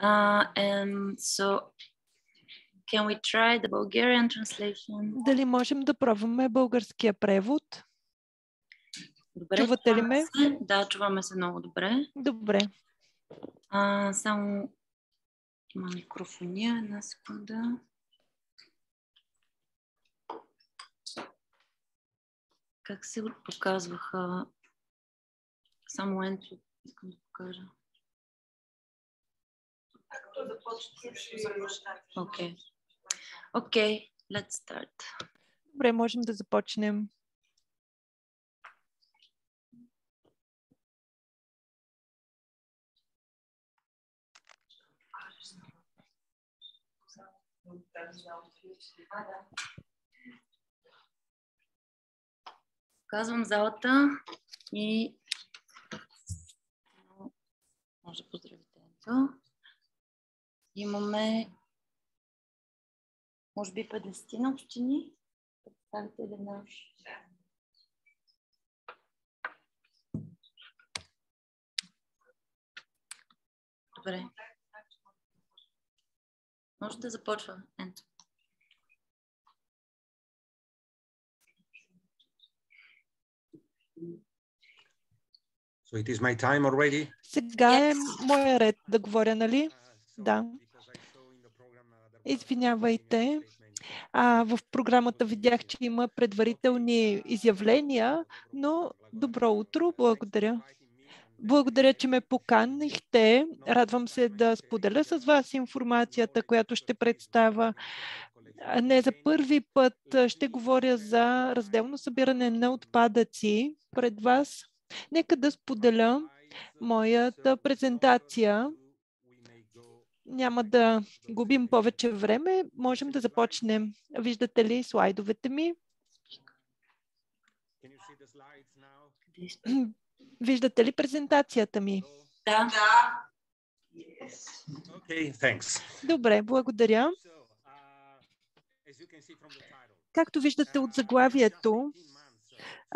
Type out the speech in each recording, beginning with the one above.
Uh, and so can we try the Bulgarian translation? Дали можем да пробваме българския превод? Добре, Чувате ли ме? се. Да, чуваме се много добре. Добре. А, само има микрофония, една секунда. Как се показваха? Само енто искам да покажа. Окей. Окей, let's start. Добре, можем да започнем. Казвам залата и може да поздравите. Имаме може би 50 на общини, представители на Добре. Може да започва. Ето. So it is my time already? Сега е Yes. моя ред да говоря, нали? Да. Извинявайте. А, в програмата видях, че има предварителни изявления, но добро утро, благодаря. Благодаря, че ме поканихте. Радвам се да споделя с вас информацията, която ще представя. Не за първи път ще говоря за разделно събиране на отпадъци пред вас. Нека да споделя моята презентация. Няма да губим повече време. Можем да започнем. Виждате ли слайдовете ми? Виждате ли презентацията ми? Да. Okay, thanks. Добре, благодаря. Uh, Както виждате от заглавието,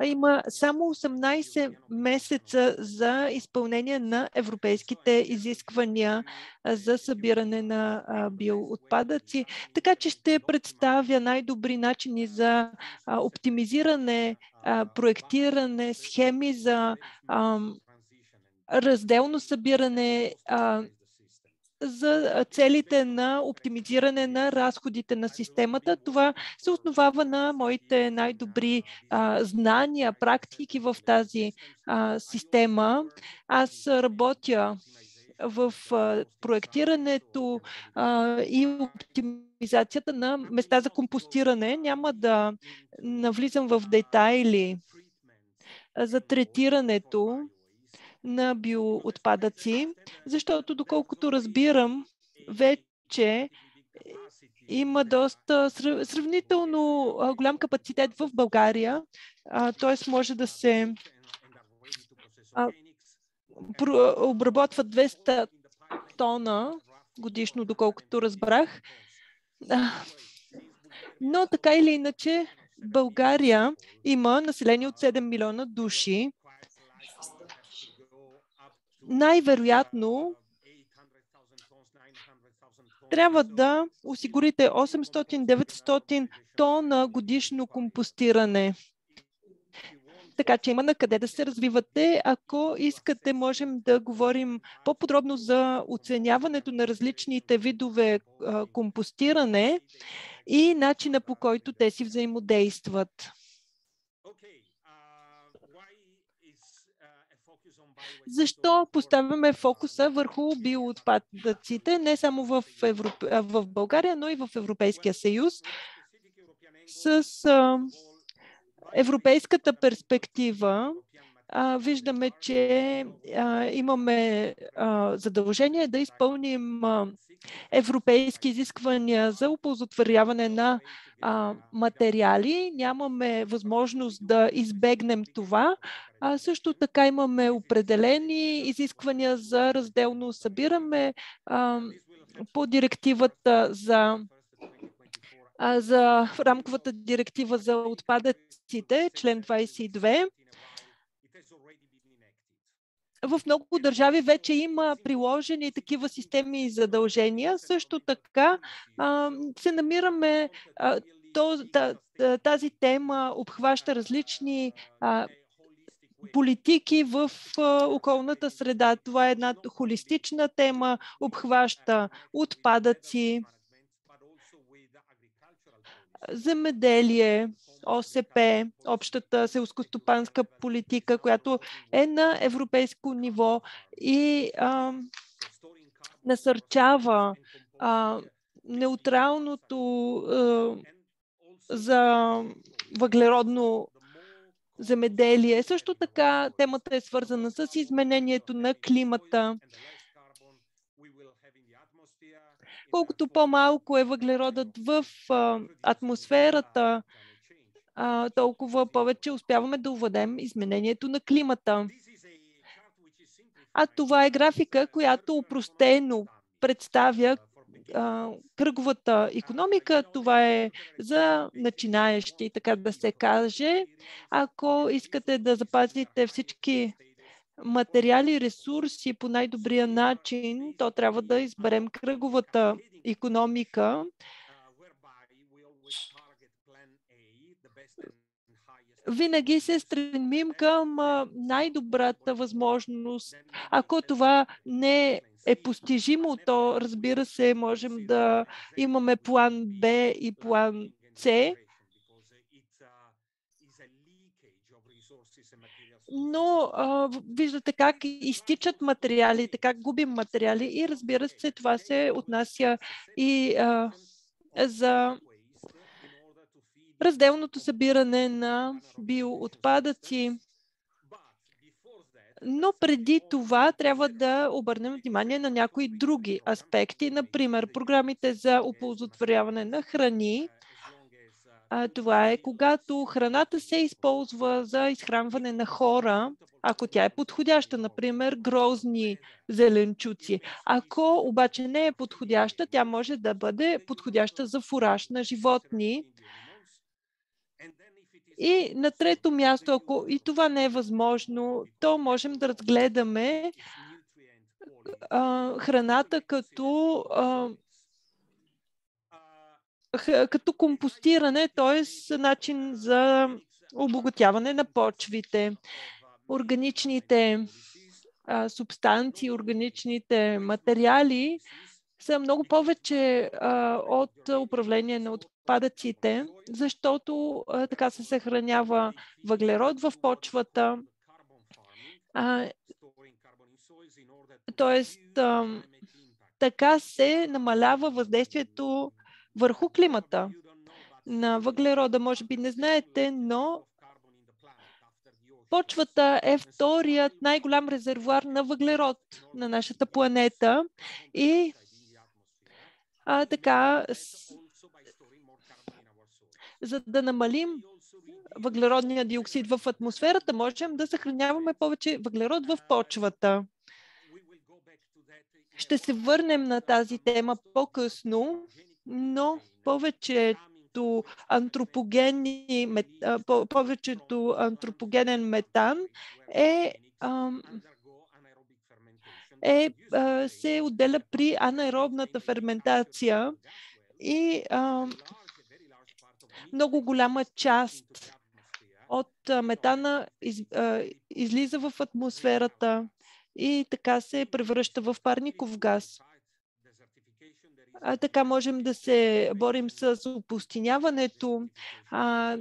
има само 18 месеца за изпълнение на европейските изисквания за събиране на биоотпадъци. Така че ще представя най-добри начини за оптимизиране, проектиране, схеми за разделно събиране, за целите на оптимизиране на разходите на системата. Това се основава на моите най-добри знания, практики в тази а, система. Аз работя в а, проектирането а, и оптимизацията на места за компостиране. Няма да навлизам в детайли за третирането на биоотпадъци, защото доколкото разбирам, вече има доста срав- сравнително голям капацитет в България, т.е. може да се обработват 200 тона годишно, доколкото разбрах. Но така или иначе, България има население от 7 милиона души. Най-вероятно трябва да осигурите 800-900 тона годишно компостиране. Така че има на къде да се развивате. Ако искате, можем да говорим по-подробно за оценяването на различните видове компостиране и начина по който те си взаимодействат. Защо поставяме фокуса върху биоотпадъците не само в, Европ... в България, но и в Европейския съюз с а, европейската перспектива а, виждаме, че а, имаме а, задължение да изпълним а, европейски изисквания за оползотворяване на а, материали. Нямаме възможност да избегнем това. А, също така имаме определени изисквания за разделно събираме а, по директивата за за рамковата директива за отпадъците, член 22. В много държави вече има приложени такива системи и задължения. Също така се намираме, тази тема обхваща различни политики в околната среда. Това е една холистична тема, обхваща отпадъци, земеделие, ОСП, общата селскостопанска политика, която е на европейско ниво и а, насърчава а, неутралното а, за въглеродно земеделие. Също така темата е свързана с изменението на климата. Колкото по-малко е въглеродът в атмосферата, а, толкова повече успяваме да уведем изменението на климата. А това е графика, която упростено представя а, кръговата економика. Това е за начинаещи, така да се каже. Ако искате да запазите всички материали ресурси по най-добрия начин, то трябва да изберем кръговата економика, винаги се стремим към най-добрата възможност. Ако това не е постижимо, то разбира се, можем да имаме план Б и план С. но а, виждате как изтичат материалите, как губим материали и разбира се, това се отнася и а, за разделното събиране на биоотпадъци. Но преди това трябва да обърнем внимание на някои други аспекти, например програмите за оползотворяване на храни. Това е когато храната се използва за изхранване на хора, ако тя е подходяща, например грозни зеленчуци. Ако обаче не е подходяща, тя може да бъде подходяща за фураж на животни. И на трето място, ако и това не е възможно, то можем да разгледаме храната като, като компостиране, т.е. начин за обогатяване на почвите. Органичните субстанции, органичните материали са много повече а, от управление на отпадъците, защото а, така се съхранява въглерод в почвата. А, тоест, а, така се намалява въздействието върху климата на въглерода. Може би не знаете, но почвата е вторият най-голям резервуар на въглерод на нашата планета и а, така, за да намалим въглеродния диоксид в атмосферата, можем да съхраняваме повече въглерод в почвата. Ще се върнем на тази тема по-късно, но повечето антропогенни, повечето антропогенен метан е е, се отделя при анаеробната ферментация и много голяма част от метана из, излиза в атмосферата и така се превръща в парников газ. А, така можем да се борим с опустиняването. А,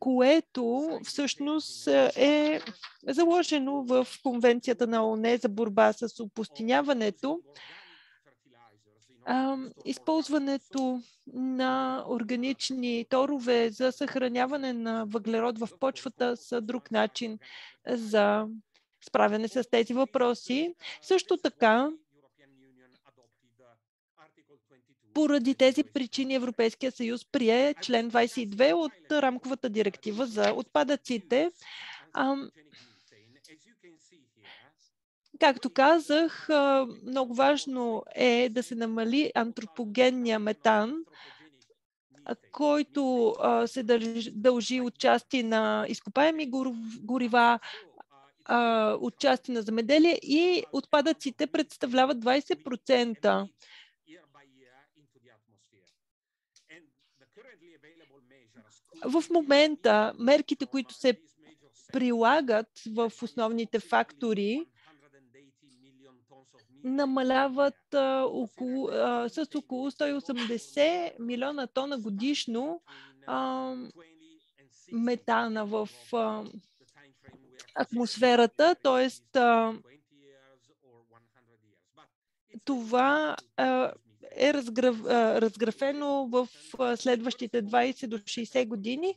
което всъщност е заложено в Конвенцията на ОНЕ за борба с опустиняването. използването на органични торове за съхраняване на въглерод в почвата са друг начин за справяне с тези въпроси. Също така, поради тези причини Европейския съюз прие член 22 от рамковата директива за отпадъците. Както казах, много важно е да се намали антропогенния метан, който се дължи от части на изкопаеми горива, а, отчасти на замеделие и отпадъците представляват 20%. В момента мерките, които се прилагат в основните фактори, намаляват а, около, а, с около 180 милиона тона годишно а, метана в а, атмосферата, т.е. това а, е разграф, разграфено в следващите 20 до 60 години,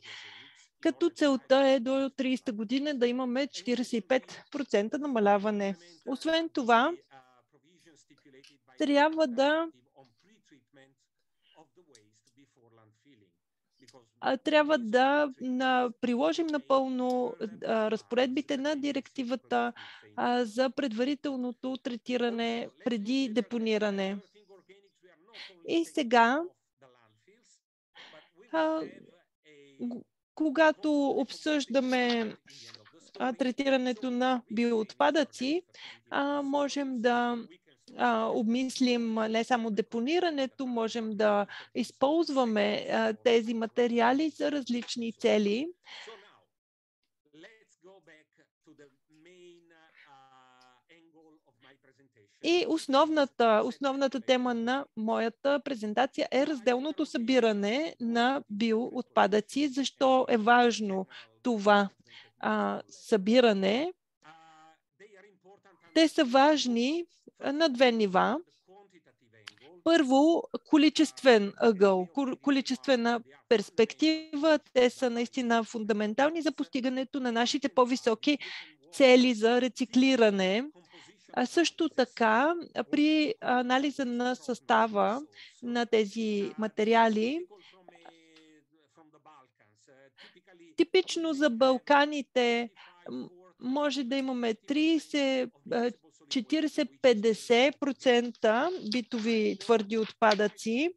като целта е до 30 година да имаме 45% намаляване. Освен това, трябва да трябва да приложим напълно разпоредбите на директивата за предварителното третиране преди депониране. И сега, когато обсъждаме третирането на биоотпадъци, можем да обмислим не само депонирането, можем да използваме тези материали за различни цели. И основната, основната тема на моята презентация е разделното събиране на биоотпадъци. Защо е важно това а, събиране? Те са важни на две нива. Първо, количествен ъгъл, количествена перспектива. Те са наистина фундаментални за постигането на нашите по-високи цели за рециклиране. Също така, при анализа на състава на тези материали, типично за Балканите може да имаме 30, 40-50% битови твърди отпадъци.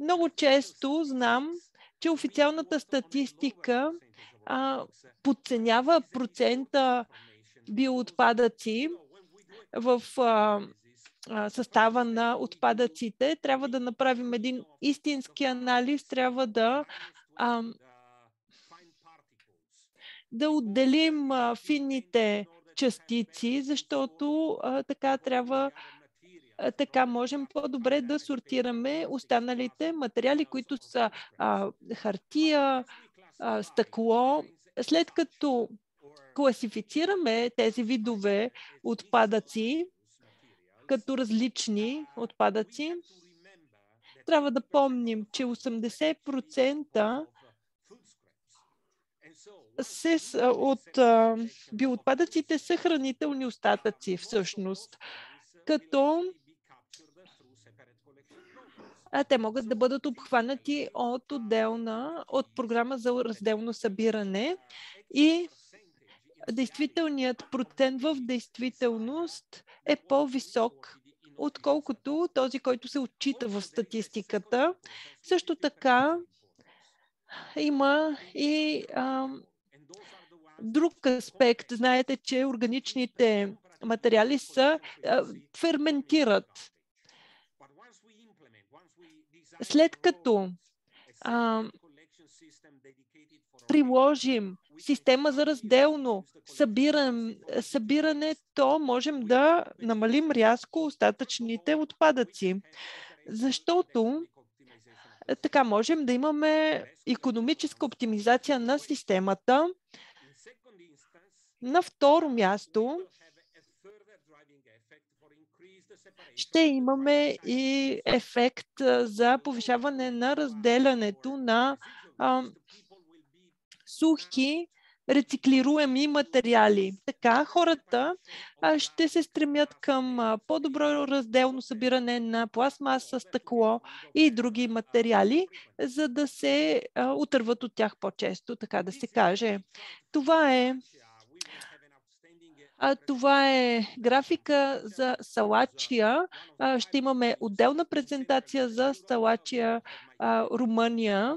Много често знам, че официалната статистика подценява процента биоотпадъци в а, състава на отпадъците. Трябва да направим един истински анализ, трябва да а, да отделим а, финните частици, защото а, така трябва а, така можем по-добре да сортираме останалите материали, които са а, хартия, а, стъкло. След като класифицираме тези видове отпадъци като различни отпадъци, трябва да помним, че 80% се, от биоотпадъците са хранителни остатъци всъщност, като а те могат да бъдат обхванати от отделна, от програма за разделно събиране и действителният процент в действителност е по-висок, отколкото този, който се отчита в статистиката. Също така има и а, друг аспект. Знаете, че органичните материали са, а, ферментират. След като а, приложим система за разделно събиране, събиране, то можем да намалим рязко остатъчните отпадъци. Защото така можем да имаме економическа оптимизация на системата. На второ място ще имаме и ефект за повишаване на разделянето на сухи рециклируеми материали. Така хората ще се стремят към по-добро разделно събиране на пластмаса, стъкло и други материали, за да се отърват от тях по-често, така да се каже. Това е това е графика за Салачия. Ще имаме отделна презентация за Салачия, Румъния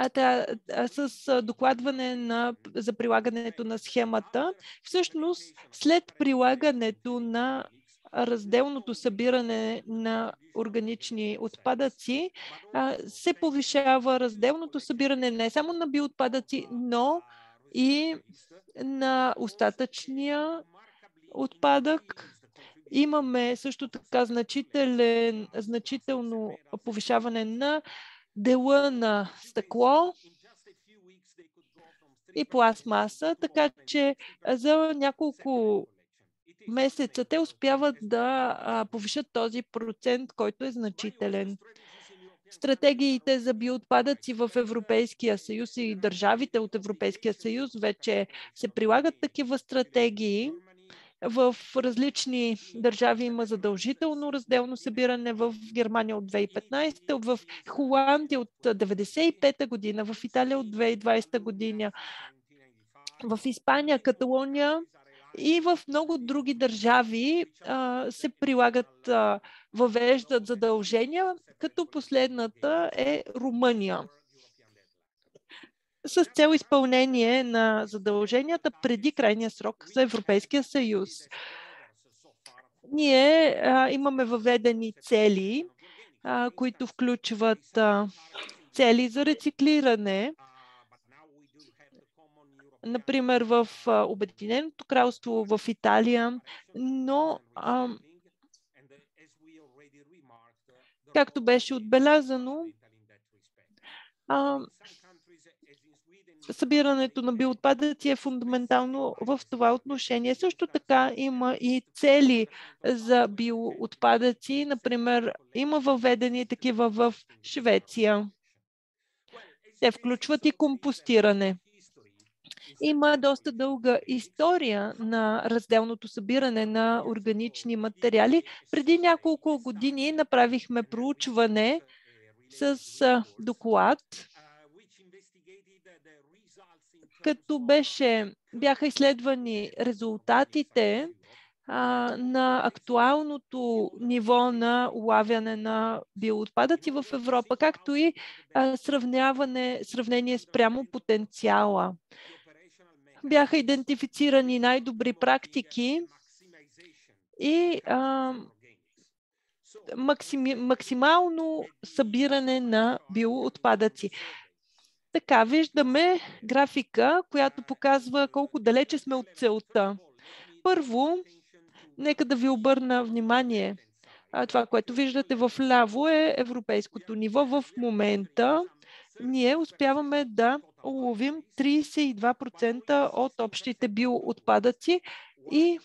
а, с докладване на, за прилагането на схемата. Всъщност, след прилагането на разделното събиране на органични отпадъци, се повишава разделното събиране не само на биоотпадъци, но и на остатъчния отпадък. Имаме също така значителен, значително повишаване на дела на стъкло и пластмаса, така че за няколко месеца те успяват да повишат този процент, който е значителен. Стратегиите за биоотпадъци в Европейския съюз и държавите от Европейския съюз вече се прилагат такива стратегии. В различни държави има задължително разделно събиране. В Германия от 2015, в Холандия от 1995 година, в Италия от 2020 година, в Испания, Каталония и в много други държави а, се прилагат, а, въвеждат задължения, като последната е Румъния с цел изпълнение на задълженията преди крайния срок за Европейския съюз. Ние а, имаме въведени цели, а, които включват а, цели за рециклиране. Например, в Обединеното кралство, в Италия, но а, както беше отбелязано, а, събирането на биоотпадъци е фундаментално в това отношение. Също така има и цели за биоотпадъци. Например, има въведени такива в Швеция. Те включват и компостиране. Има доста дълга история на разделното събиране на органични материали. Преди няколко години направихме проучване с доклад като беше, бяха изследвани резултатите а, на актуалното ниво на улавяне на биоотпадъци в Европа, както и а, сравняване, сравнение спрямо потенциала. Бяха идентифицирани най-добри практики и а, максими, максимално събиране на биоотпадъци. Така, виждаме графика, която показва колко далече сме от целта. Първо, нека да ви обърна внимание. Това, което виждате в ляво е европейското ниво. В момента ние успяваме да уловим 32% от общите биоотпадъци и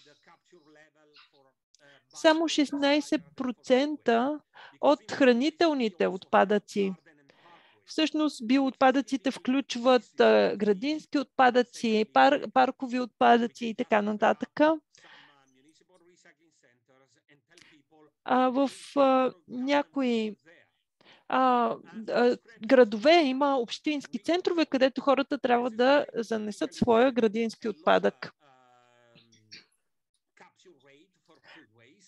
само 16% от хранителните отпадъци. Всъщност биоотпадъците включват градински отпадъци, пар, паркови отпадъци и така нататък. А, в а, някои а, а, градове има общински центрове, където хората трябва да занесат своя градински отпадък.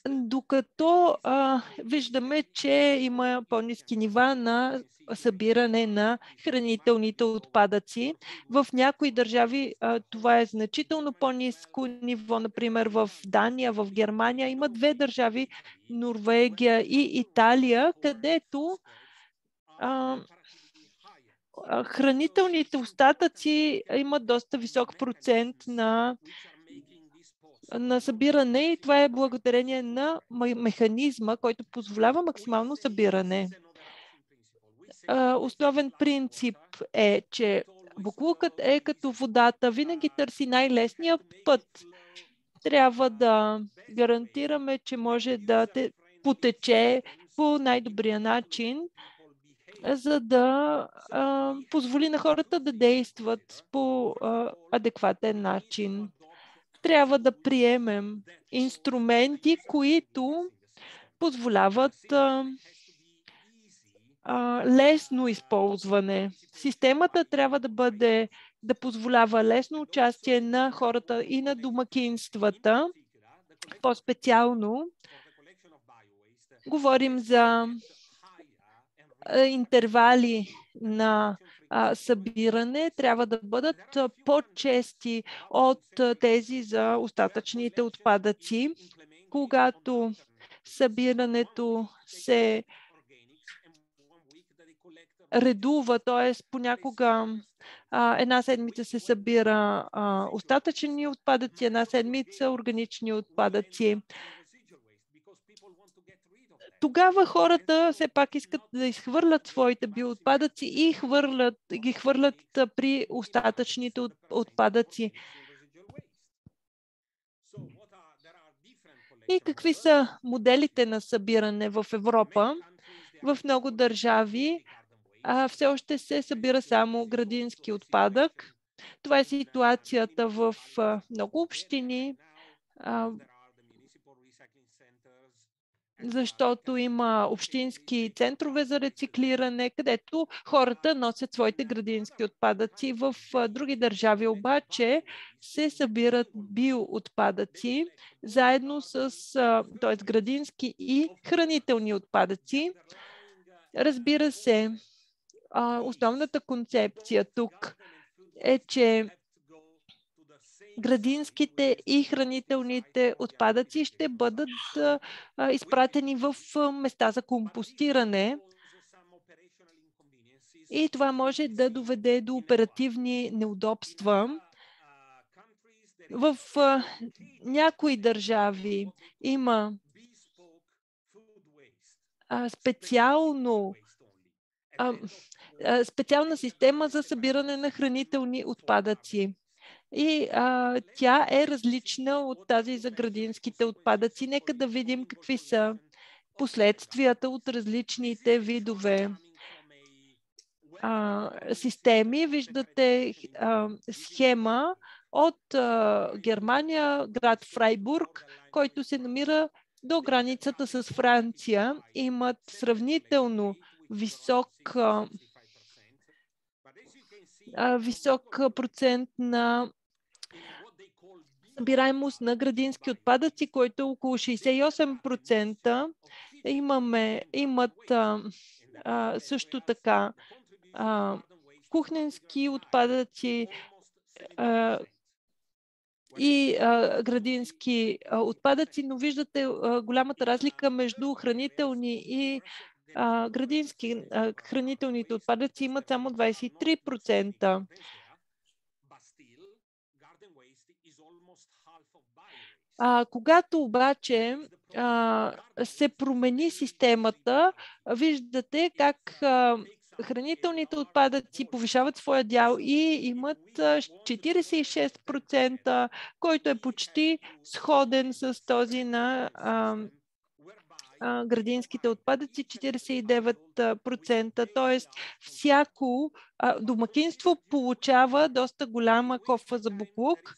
Докато а, виждаме, че има по-низки нива на събиране на хранителните отпадъци. В някои държави а, това е значително по-низко ниво, например в Дания, в Германия. Има две държави, Норвегия и Италия, където а, хранителните остатъци имат доста висок процент на на събиране и това е благодарение на механизма, който позволява максимално събиране основен принцип е, че буклукът е като водата, винаги търси най-лесния път. Трябва да гарантираме, че може да те потече по най-добрия начин, за да а, позволи на хората да действат по а, адекватен начин. Трябва да приемем инструменти, които позволяват а, лесно използване. Системата трябва да бъде да позволява лесно участие на хората и на домакинствата. По-специално говорим за интервали на събиране трябва да бъдат по-чести от тези за остатъчните отпадъци. Когато събирането се редува, т.е. понякога а, една седмица се събира а, остатъчни отпадъци, една седмица органични отпадъци. Тогава хората все пак искат да изхвърлят своите биоотпадъци и хвърлят, ги хвърлят при остатъчните отпадъци. И какви са моделите на събиране в Европа? В много държави а, все още се събира само градински отпадък. Това е ситуацията в а, много общини, а, защото има общински центрове за рециклиране, където хората носят своите градински отпадъци. В други държави обаче се събират биоотпадъци заедно с т.е. градински и хранителни отпадъци. Разбира се, основната концепция тук е, че градинските и хранителните отпадъци ще бъдат изпратени в места за компостиране. И това може да доведе до оперативни неудобства. В някои държави има специално специална система за събиране на хранителни отпадъци. И а, тя е различна от тази за градинските отпадъци. Нека да видим какви са последствията от различните видове а, системи. Виждате а, схема от а, Германия, град Фрайбург, който се намира до границата с Франция. Имат сравнително висок а, висок процент на събираемост на градински отпадъци, който е около 68%. Имаме, имат а, също така а, кухненски отпадъци и градински отпадъци, но виждате голямата разлика между хранителни и градински. Хранителните отпадъци имат само 23%. А, когато обаче а, се промени системата, виждате как а, хранителните отпадъци повишават своя дял и имат 46%, който е почти сходен с този на градинските отпадъци 49%, т.е. всяко домакинство получава доста голяма кофа за буклук,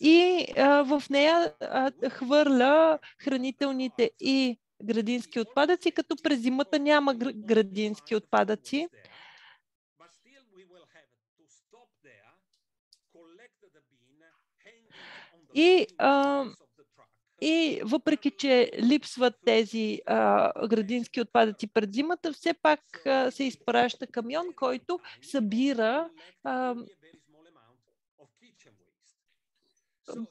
и в нея хвърля хранителните и градински отпадъци, като през зимата няма градински отпадъци. И, а, и въпреки, че липсват тези а, градински отпадъци пред зимата, все пак а, се изпраща камион, който събира а,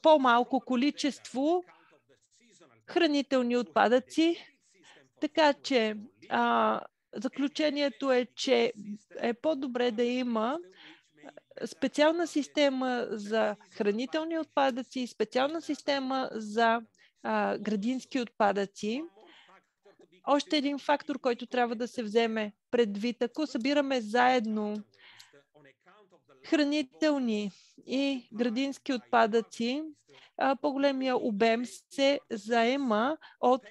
по-малко количество хранителни отпадъци. Така че а, заключението е, че е по-добре да има специална система за хранителни отпадъци, специална система за градински отпадъци. Още един фактор, който трябва да се вземе предвид, ако събираме заедно хранителни и градински отпадъци, по-големия обем се заема от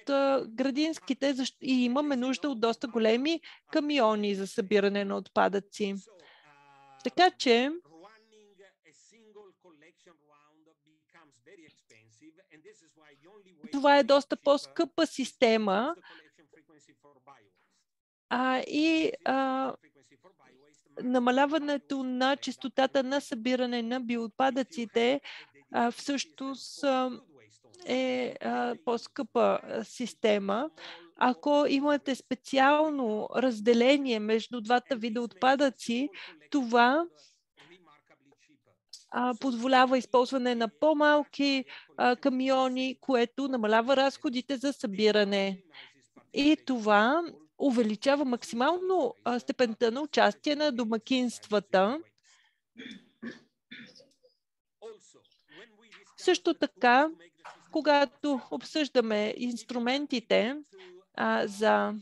градинските и имаме нужда от доста големи камиони за събиране на отпадъци. Така че това е доста по-скъпа система. а, и а, намаляването на частотата на събиране на биоотпадъците всъщност е по-скъпа система. ако имате специално разделение между двата вида отпадъци, това позволява използване на по-малки камиони, което намалява разходите за събиране. И това увеличава максимално степента на участие на домакинствата. Също така, когато обсъждаме инструментите а, за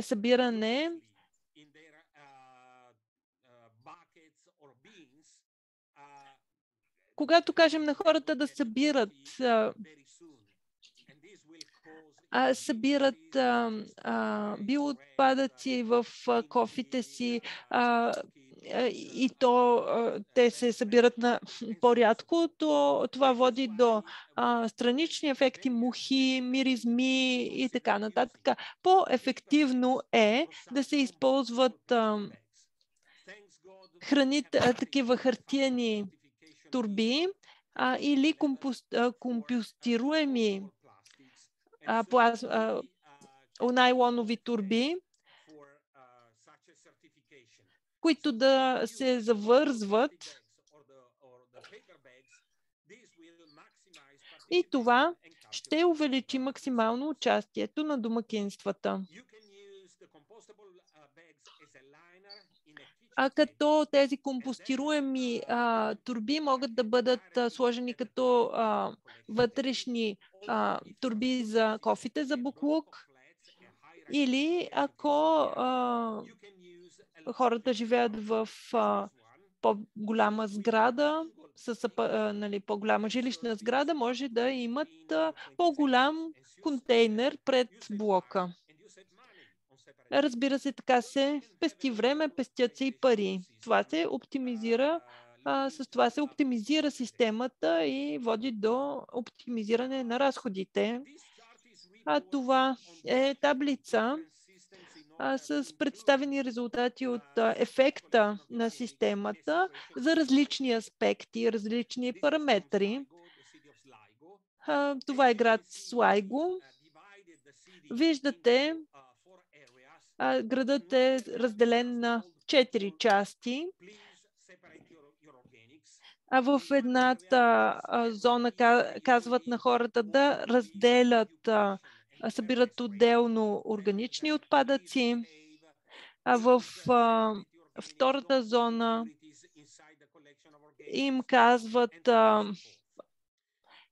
събиране когато кажем на хората да събират а, събират а, а, биоотпадъци в а, кофите си а, и то а, те се събират на по-рядко, то това води до а, странични ефекти, мухи, миризми и така нататък. По-ефективно е да се използват а, храните, а, такива хартияни турби а, или компост, а, компостируеми а, плаз, а, найлонови турби, които да се завързват и това ще увеличи максимално участието на домакинствата. А като тези компостируеми а, турби могат да бъдат а, сложени като а, вътрешни а, турби за кофите за буклук или ако а, хората живеят в а, по-голяма сграда, с а, нали, по-голяма жилищна сграда, може да имат по-голям контейнер пред блока. Разбира се, така се пести време, пестят се и пари. Това се оптимизира, а, с това се оптимизира системата и води до оптимизиране на разходите. А това е таблица а, с представени резултати от а, ефекта на системата за различни аспекти, различни параметри. А, това е град Слайго. Виждате градът е разделен на четири части. А в едната зона казват на хората да разделят, събират отделно органични отпадъци. А в втората зона им казват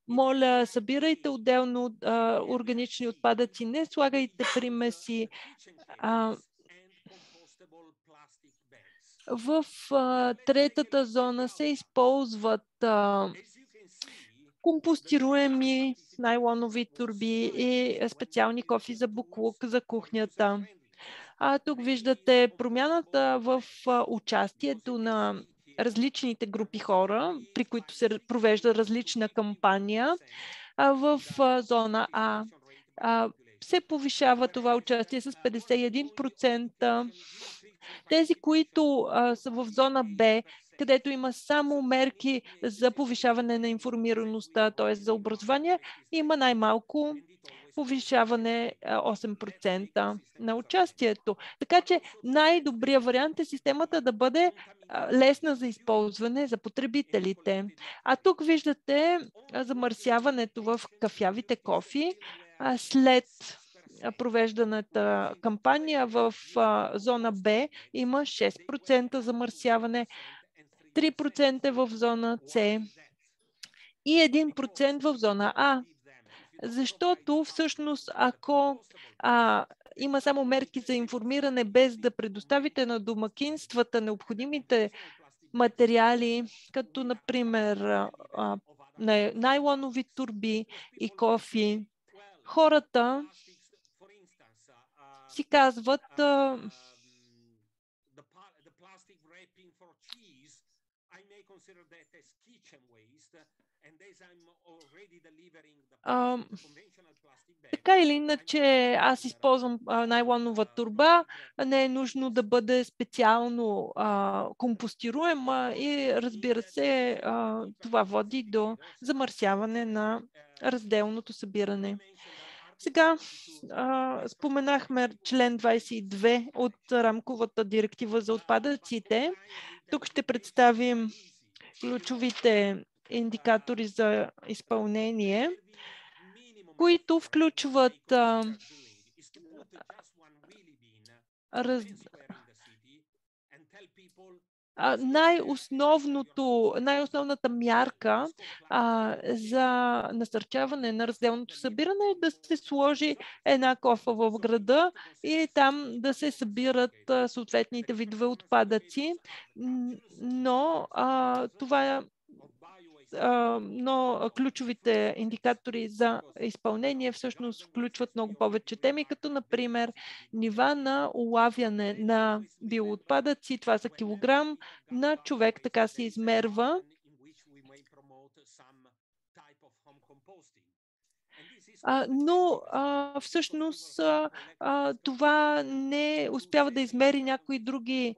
моля, събирайте отделно а, органични отпадъци, не слагайте примеси. А, в а, третата зона се използват а, компостируеми найлонови турби и специални кофи за буклук за кухнята. А тук виждате промяната в участието на различните групи хора, при които се провежда различна кампания. В зона А се повишава това участие с 51%. Тези, които са в зона Б, където има само мерки за повишаване на информираността, т.е. за образование, има най-малко повишаване 8% на участието. Така че най-добрият вариант е системата да бъде лесна за използване за потребителите. А тук виждате замърсяването в кафявите кофи след провежданата кампания в зона Б има 6% замърсяване, 3% в зона С и 1% в зона А. Защото всъщност ако а, има само мерки за информиране, без да предоставите на домакинствата необходимите материали, като например а, найлонови турби и кофи, хората си казват, а, а, така или иначе, аз използвам найлонова турба. Не е нужно да бъде специално а, компостируема и разбира се, а, това води до замърсяване на разделното събиране. Сега а, споменахме член 22 от рамковата директива за отпадъците. Тук ще представим ключовите индикатори за изпълнение, които включват раз, най-основното, най-основната мярка а, за насърчаване на разделното събиране е да се сложи една кофа в града и там да се събират съответните видове отпадъци. Но а, това но ключовите индикатори за изпълнение всъщност включват много повече теми, като например нива на улавяне на биоотпадъци, това са килограм на човек, така се измерва но всъщност това не успява да измери някои други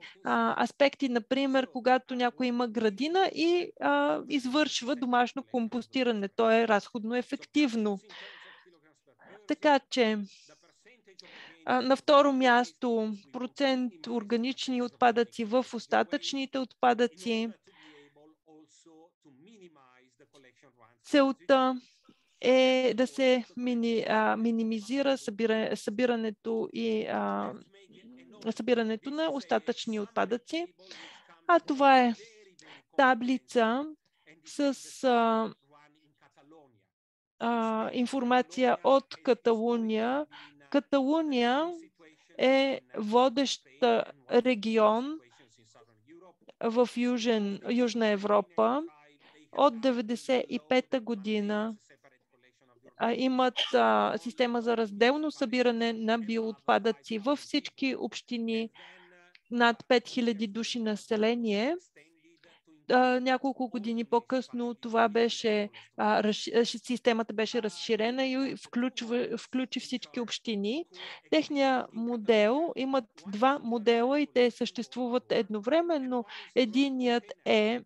аспекти, например, когато някой има градина и извършва домашно компостиране. То е разходно ефективно. Така че на второ място процент органични отпадъци в остатъчните отпадъци. Целта е да се мини, а, минимизира събира, събирането и а, събирането на остатъчни отпадъци. А това е таблица с а, а, информация от Каталуния. Каталуния е водещ регион в Южен, Южна Европа от 1995 година имат а, система за разделно събиране на биоотпадъци във всички общини над 5000 души население. А, няколко години по-късно това беше, а, раз, системата беше разширена и включва, включи всички общини. Техния модел, имат два модела и те съществуват едновременно. Единият е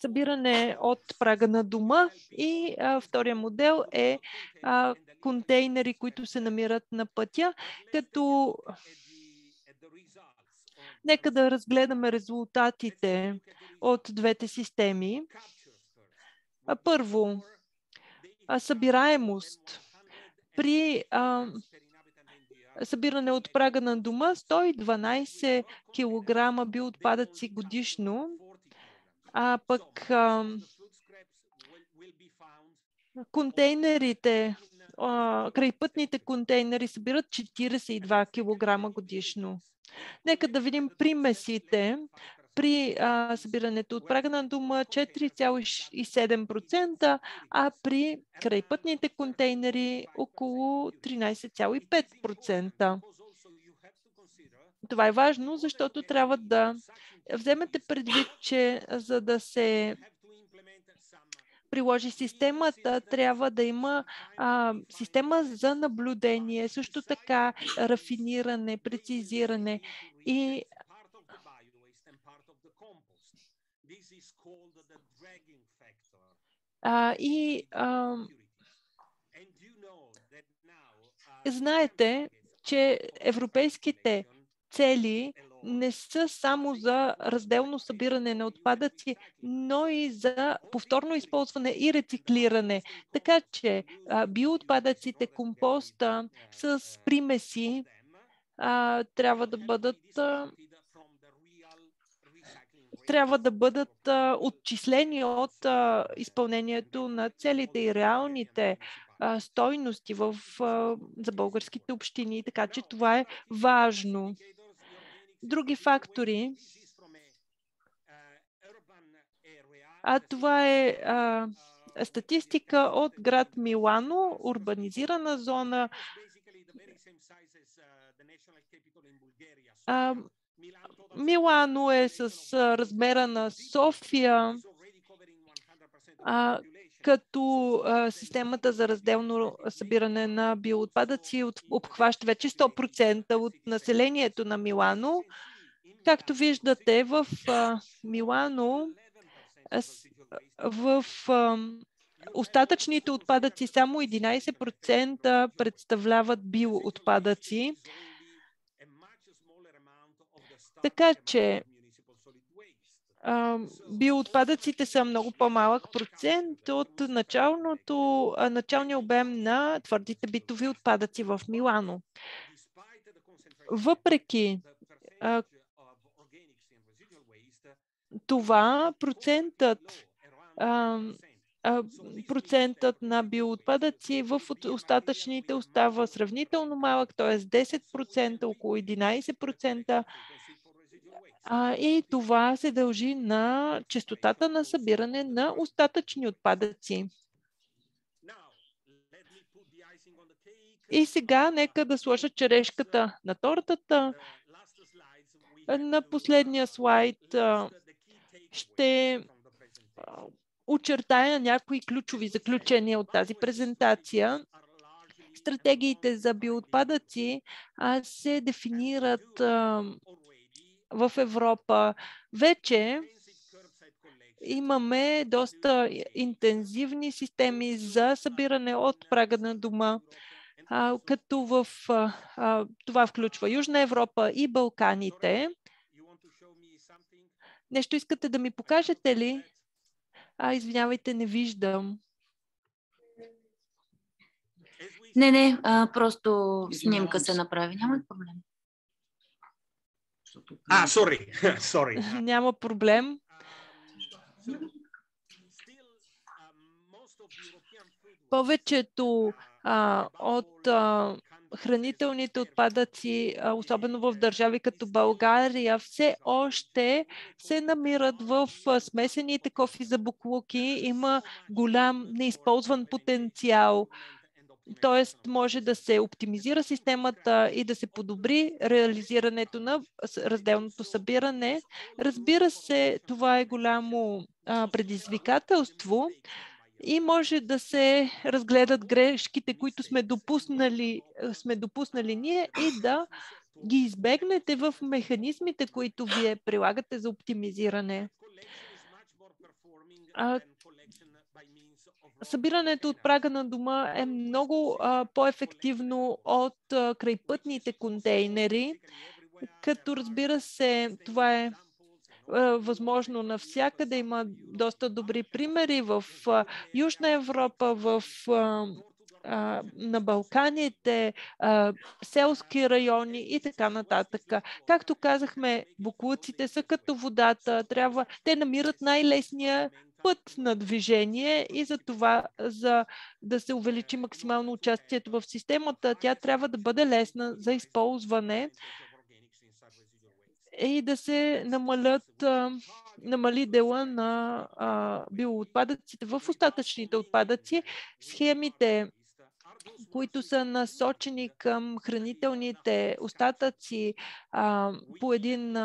събиране от прага на дома и а, втория модел е а, контейнери, които се намират на пътя, като Нека да разгледаме резултатите от двете системи. Първо, събираемост. При а, събиране от прага на дома 112 кг биоотпадъци годишно а пък а, контейнерите, а, крайпътните контейнери събират 42 кг годишно. Нека да видим примесите. При а, събирането от прага на дума 4,7%, а при крайпътните контейнери около 13,5%. Това е важно, защото трябва да вземете предвид, че за да се приложи системата, трябва да има а, система за наблюдение, също така рафиниране, прецизиране и а, и а, знаете, че европейските цели не са само за разделно събиране на отпадъци, но и за повторно използване и рециклиране. Така че биоотпадъците, компоста с примеси а, трябва да бъдат а, трябва да бъдат а, отчислени от а, изпълнението на целите и реалните а, стойности в, а, за българските общини. Така че това е важно други фактори. А това е а, статистика от град Милано, урбанизирана зона. А, Милано е с размера на София, а, като а, системата за разделно събиране на биоотпадъци обхваща вече 100% от населението на Милано. Както виждате, в а, Милано в а, остатъчните отпадъци само 11% представляват биоотпадъци. Така че биоотпадъците са много по-малък процент от началното, началния обем на твърдите битови отпадъци в Милано. Въпреки това, процентът процентът на биоотпадъци в остатъчните остава сравнително малък, т.е. 10%, около 11%. И това се дължи на частотата на събиране на остатъчни отпадъци. И сега нека да сложа черешката на тортата. На последния слайд ще очертая някои ключови заключения от тази презентация. Стратегиите за биоотпадъци се дефинират в Европа. Вече имаме доста интензивни системи за събиране от прага на дома, като в това включва Южна Европа и Балканите. Нещо искате да ми покажете ли? А, извинявайте, не виждам. Не, не, а, просто снимка се направи. Няма проблем. А, сори, сори. Няма проблем. Повечето а, от а, хранителните отпадъци, особено в държави като България, все още се намират в смесените кофи за буклуки. Има голям неизползван потенциал. Тоест, може да се оптимизира системата и да се подобри реализирането на разделното събиране. Разбира се, това е голямо предизвикателство, и може да се разгледат грешките, които сме допуснали, сме допуснали ние и да ги избегнете в механизмите, които вие прилагате за оптимизиране. А, събирането от прага на дома е много по-ефективно от а, крайпътните контейнери, като разбира се, това е възможно навсякъде. Има доста добри примери в Южна Европа, в на Балканите, селски райони и така нататък. Както казахме, буклуците са като водата. Трябва, те намират най-лесния път на движение и за това, за да се увеличи максимално участието в системата, тя трябва да бъде лесна за използване и да се намалят, намали дела на биоотпадъците в остатъчните отпадъци. Схемите, които са насочени към хранителните остатъци по един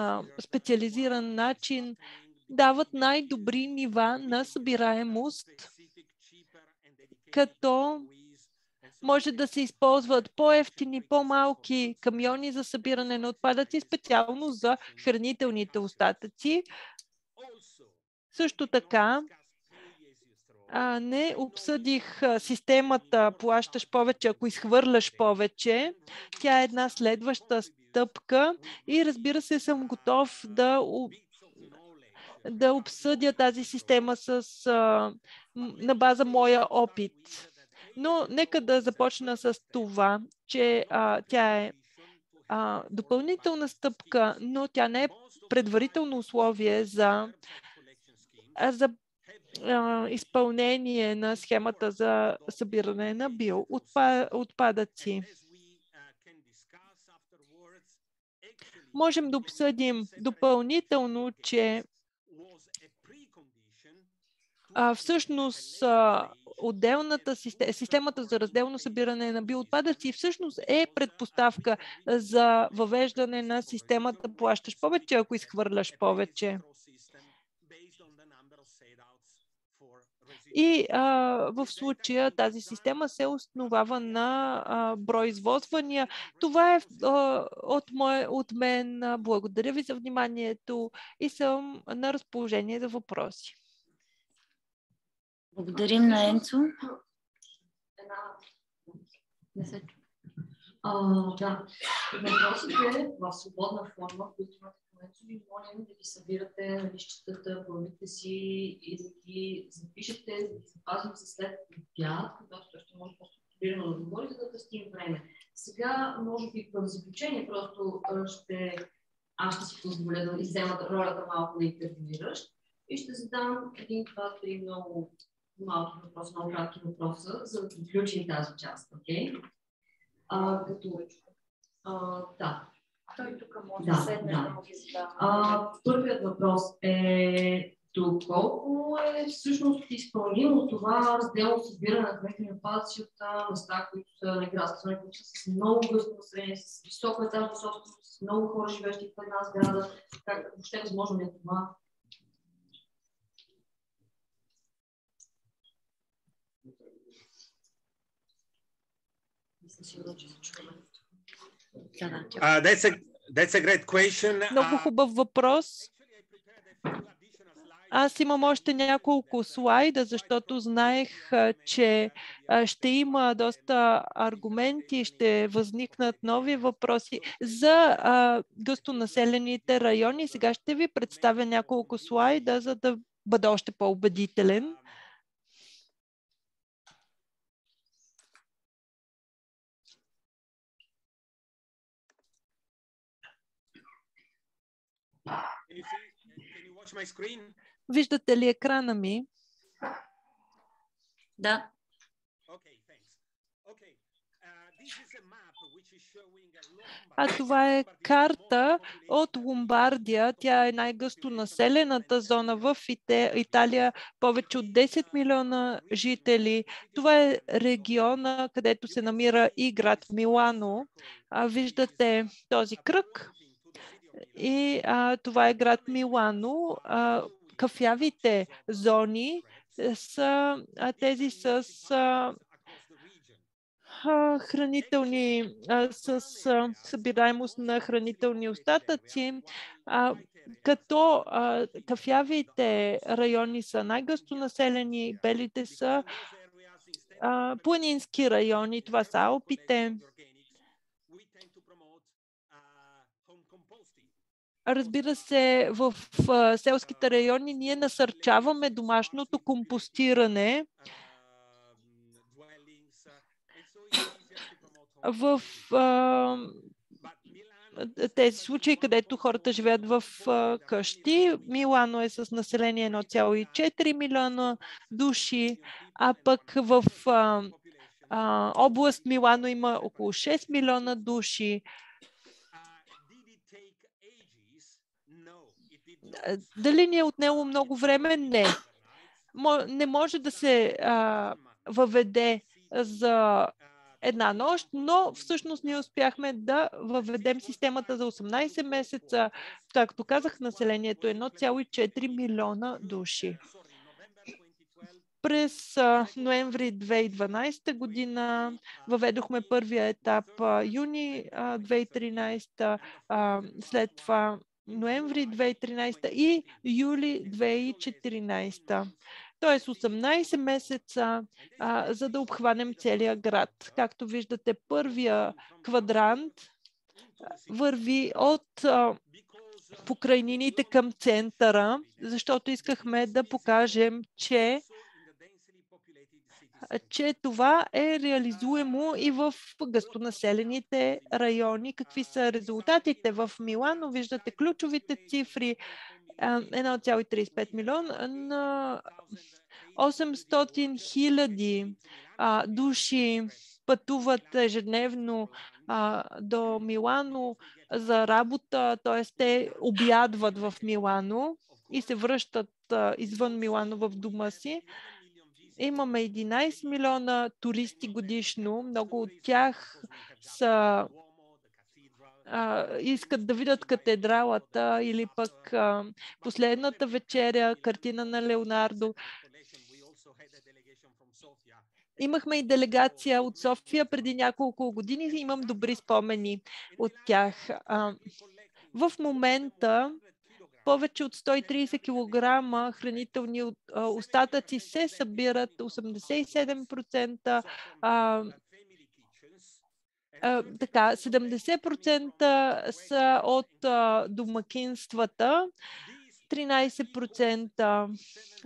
специализиран начин, дават най-добри нива на събираемост, като може да се използват по-ефтини, по-малки камиони за събиране на отпадъци, специално за хранителните остатъци. Също така, не обсъдих системата плащаш повече, ако изхвърляш повече. Тя е една следваща стъпка и разбира се съм готов да, да обсъдя тази система с, а, на база моя опит. Но нека да започна с това, че а, тя е а, допълнителна стъпка, но тя не е предварително условие за, а, за а, изпълнение на схемата за събиране на биоотпадъци. Можем да обсъдим допълнително, че а, всъщност а, отделната система, системата за разделно събиране на биоотпадъци всъщност е предпоставка за въвеждане на системата плащаш повече, ако изхвърляш повече. И а, в случая тази система се основава на а, брой извозвания. Това е а, от, мое, от мен. Благодаря ви за вниманието и съм на разположение за въпроси. Благодарим на Енцо. А, да. Въпросите в свободна форма, които имате в момента, ви молим да ги събирате на лищетата, главите си и да ги запишете, да ги запазим за след обяд, когато ще може по-структурирано да говори, за да дъстим време. Сега, може би в заключение, просто ще аз ще си позволя да иззема ролята малко на интервюиращ и ще задам един, два, три много малки въпроси, много кратки въпроса, за да приключим тази част, окей? Okay? А, като... А, да. Той тук може Да, седне да. да му ги задава. А, първият въпрос е доколко е всъщност изпълнимо това разделно събиране на хранителни отпадъци от места, които са зони, които са с много гъсто население, с висока етажна собственост, с много хора, живещи в една сграда. Как въобще възможно ли е това? Не съм сигурна, че се чуваме. Да, да, тя- Uh, that's a that's a great question. Много хубав въпрос. Аз имам още няколко слайда, защото знаех, че ще има доста аргументи, ще възникнат нови въпроси за а, гъстонаселените райони. Сега ще ви представя няколко слайда, за да бъда още по-убедителен. Can you see? Can you watch my screen? Виждате ли екрана ми? Да. Uh, А това е карта от Ломбардия. Тя е най-гъсто населената зона в Италия. Повече от 10 милиона жители. Това е региона, където се намира и град Милано. А, виждате този кръг и а, това е град Милано. А, кафявите зони е, са а, тези с а, хранителни, с събираемост на хранителни остатъци, като кафявите райони са най-гъсто населени, белите са планински райони, това са Алпите. Разбира се, в селските райони ние насърчаваме домашното компостиране. в а, тези случаи, където хората живеят в а, къщи. Милано е с население 1,4 милиона души, а пък в а, област Милано има около 6 милиона души. Дали ни е отнело много време? Не. Не може да се а, въведе за една нощ, но всъщност ние успяхме да въведем системата за 18 месеца. Както казах, населението е 1,4 милиона души. През ноември 2012 година въведохме първия етап юни а, 2013, а, след това ноември 2013 и юли 2014. Тоест 18 месеца, а, за да обхванем целия град. Както виждате, първия квадрант върви от покрайнините към центъра, защото искахме да покажем, че че това е реализуемо и в гъстонаселените райони. Какви са резултатите в Милано? Виждате ключовите цифри. а, 1,35 милион на 800 хиляди души пътуват ежедневно а, до Милано за работа, т.е. те обядват в Милано и се връщат а, извън Милано в дома си. Имаме 11 милиона туристи годишно. Много от тях са а, искат да видят катедралата или пък а, последната вечеря, картина на Леонардо. Имахме и делегация от София преди няколко години имам добри спомени от тях. А, в момента повече от 130 кг хранителни остатъци се събират 87%, а, така, 70% са от домакинствата, 13%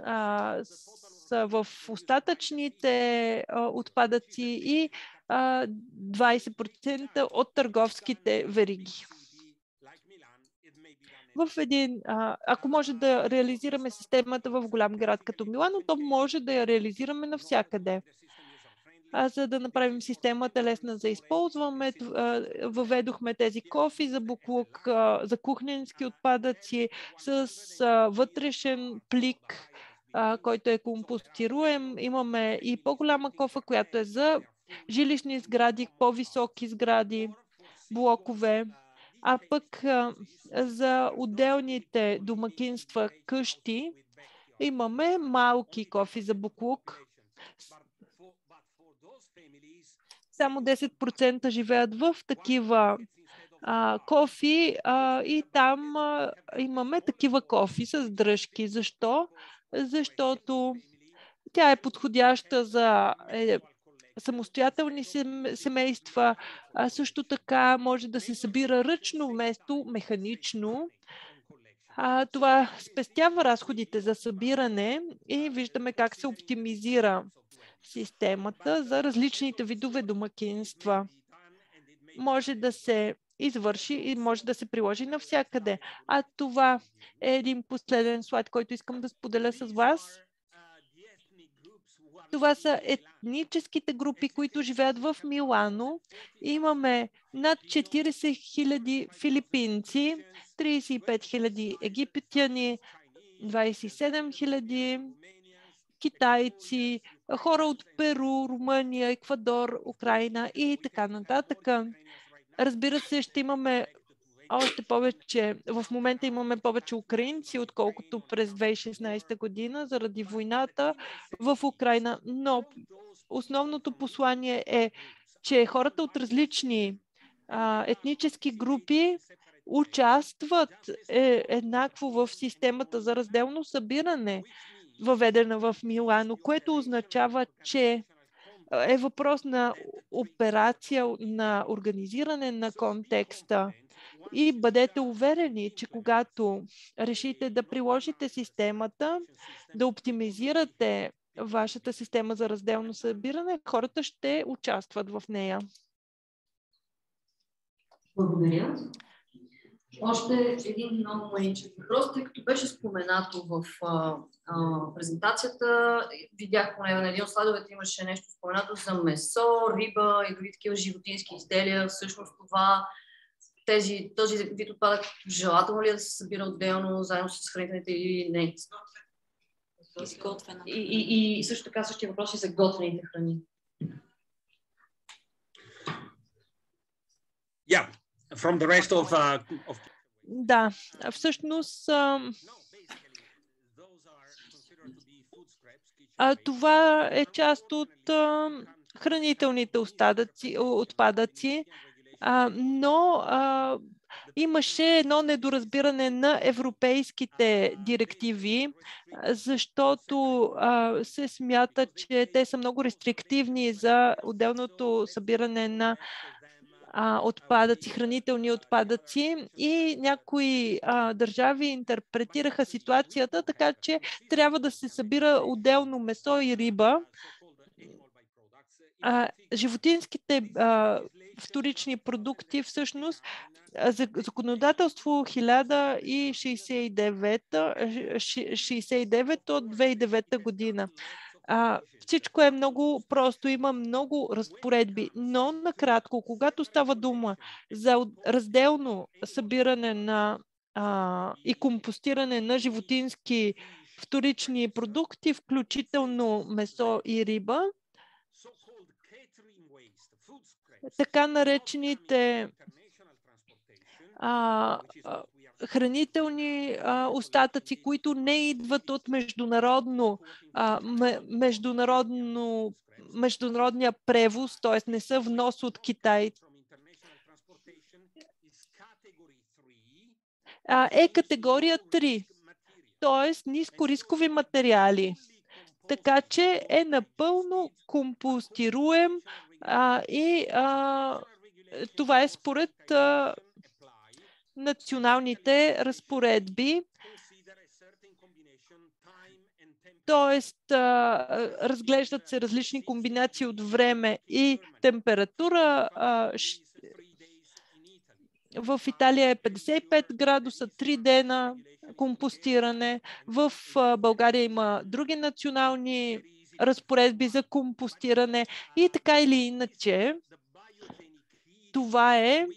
а, са в остатъчните отпадъци и а, 20% от търговските вериги. В един, ако може да реализираме системата в голям град като Милано, то може да я реализираме навсякъде. А за да направим системата лесна за използване, въведохме тези кофи за буклук, за кухненски отпадъци с вътрешен плик, който е компостируем. Имаме и по-голяма кофа, която е за жилищни сгради, по-високи сгради, блокове. А пък за отделните домакинства, къщи, имаме малки кофи за буклук. Само 10% живеят в такива а, кофи а, и там а, имаме такива кофи с дръжки. Защо? Защото тя е подходяща за е, самостоятелни сем- семейства, а също така може да се събира ръчно вместо механично. А, това спестява разходите за събиране и виждаме как се оптимизира системата за различните видове домакинства. Може да се извърши и може да се приложи навсякъде. А това е един последен слайд, който искам да споделя с вас. Това са етническите групи, които живеят в Милано. Имаме над 40 000 филипинци, 35 000 египтяни, 27 000 китайци, хора от Перу, Румъния, Еквадор, Украина и така нататък. Разбира се, ще имаме още повече, в момента имаме повече украинци, отколкото през 2016 година, заради войната в Украина. Но основното послание е, че хората от различни а, етнически групи участват е, еднакво в системата за разделно събиране, въведена в Милано, което означава, че е въпрос на операция, на организиране на контекста. И бъдете уверени, че когато решите да приложите системата, да оптимизирате вашата система за разделно събиране, хората ще участват в нея. Благодаря. Още един много маничък въпрос, тъй като беше споменато в а, а, презентацията, видях поне на един от слайдовете имаше нещо споменато за месо, риба и други такива животински изделия. Всъщност това, тези, този вид отпадък желателно ли е да се събира отделно, заедно с хранителните или не? Изготвена. И, и, и също така същия въпрос и за готвените храни. Yeah, from the rest of, uh, of Да, всъщност а, това е част от а, хранителните остатъци, отпадъци, но а, имаше едно недоразбиране на европейските директиви, защото а, се смята, че те са много рестриктивни за отделното събиране на отпадъци, хранителни отпадъци и някои а, държави интерпретираха ситуацията така, че трябва да се събира отделно месо и риба. А, животинските а, вторични продукти всъщност законодателство 1069, а, ши- 69 от 2009 година. А, всичко е много просто, има много разпоредби, но накратко, когато става дума за разделно събиране на а, и компостиране на животински вторични продукти, включително месо и риба, така наречените а, хранителни а, остатъци, които не идват от международно, а, ме- международно, международния превоз, т.е. не са внос от Китай. from international transportation is category 3 а, е категория 3, т.е. нискорискови материали. Така че е напълно компостируем а, и а, това е според а, националните разпоредби. Тоест, разглеждат се различни комбинации от време и температура. В Италия е 55 градуса, 3 дена компостиране. В България има други национални разпоредби за компостиране и така или иначе това е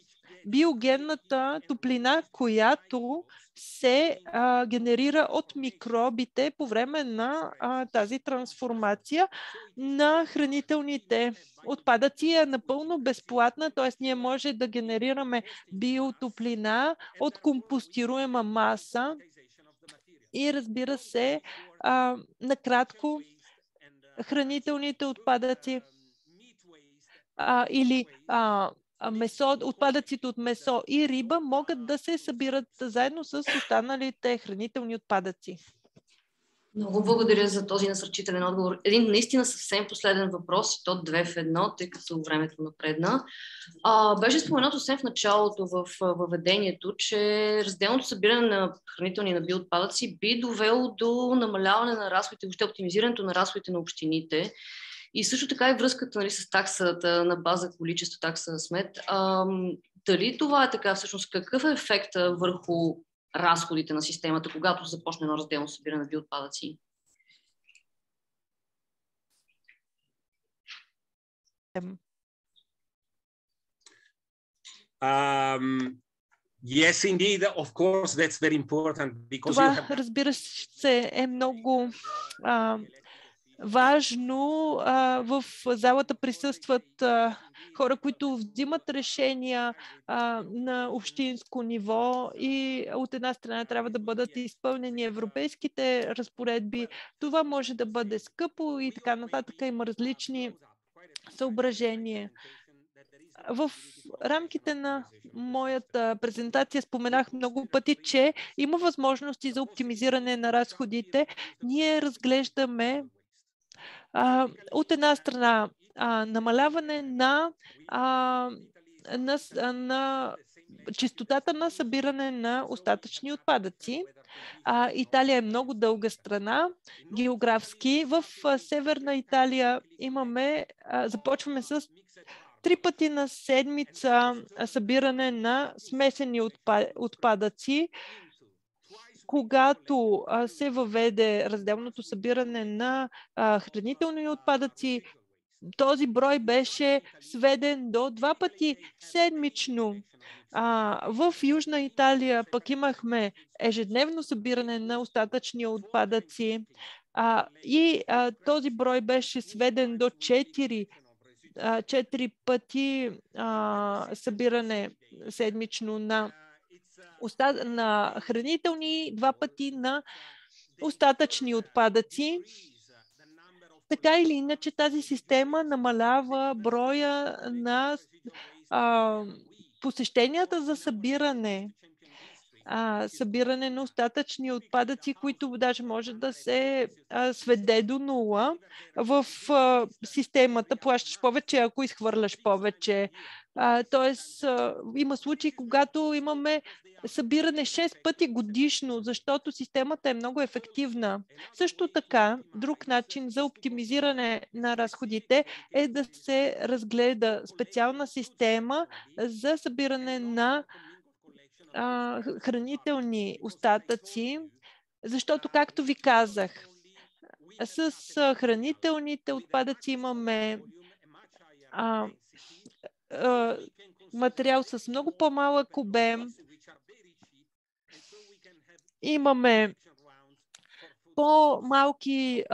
биогенната топлина, която се а, генерира от микробите по време на а, тази трансформация на хранителните отпадъци е напълно безплатна, т.е. ние може да генерираме биотоплина от компостируема маса и разбира се, а, накратко, хранителните отпадъци а, или а, месо, отпадъците от месо и риба могат да се събират заедно с останалите хранителни отпадъци. Много благодаря за този насърчителен отговор. Един наистина съвсем последен въпрос, то две в едно, тъй като времето напредна. А, беше споменато съвсем в началото в въведението, че разделното събиране на хранителни на биоотпадъци би довело до намаляване на разходите, въобще оптимизирането на разходите на общините. И също така и връзката нали, с таксата на база количество такса на смет. А, дали това е така всъщност? Какъв е ефекта върху разходите на системата, когато започне едно разделно събиране на биоотпадъци? Um, yes, indeed, of course, that's very important because Това, have... разбира се, е много а, важно. В залата присъстват хора, които взимат решения на общинско ниво и от една страна трябва да бъдат изпълнени европейските разпоредби. Това може да бъде скъпо и така нататък. Има различни съображения. В рамките на моята презентация споменах много пъти, че има възможности за оптимизиране на разходите. Ние разглеждаме а, от една страна а, намаляване на, а, на, на чистотата на събиране на остатъчни отпадъци. А, Италия е много дълга страна, географски. В а, Северна Италия имаме, а, започваме с три пъти на седмица събиране на смесени отпадъци когато се въведе разделното събиране на хранителни отпадъци, този брой беше сведен до два пъти седмично. А, в Южна Италия пък имахме ежедневно събиране на остатъчни отпадъци а, и а, този брой беше сведен до 4, а, 4 пъти а, събиране седмично на на хранителни, два пъти на остатъчни отпадъци. Така или иначе тази система намалява броя на а, посещенията за събиране а, събиране на остатъчни отпадъци, които даже може да се а, сведе до нула. В а, системата плащаш повече, ако изхвърляш повече. Тоест, има случаи, когато имаме събиране 6 пъти годишно, защото системата е много ефективна. Също така, друг начин за оптимизиране на разходите е да се разгледа специална система за събиране на хранителни остатъци, защото, както ви казах, с хранителните отпадъци имаме а, а, материал с много по-малък обем. Имаме по-малки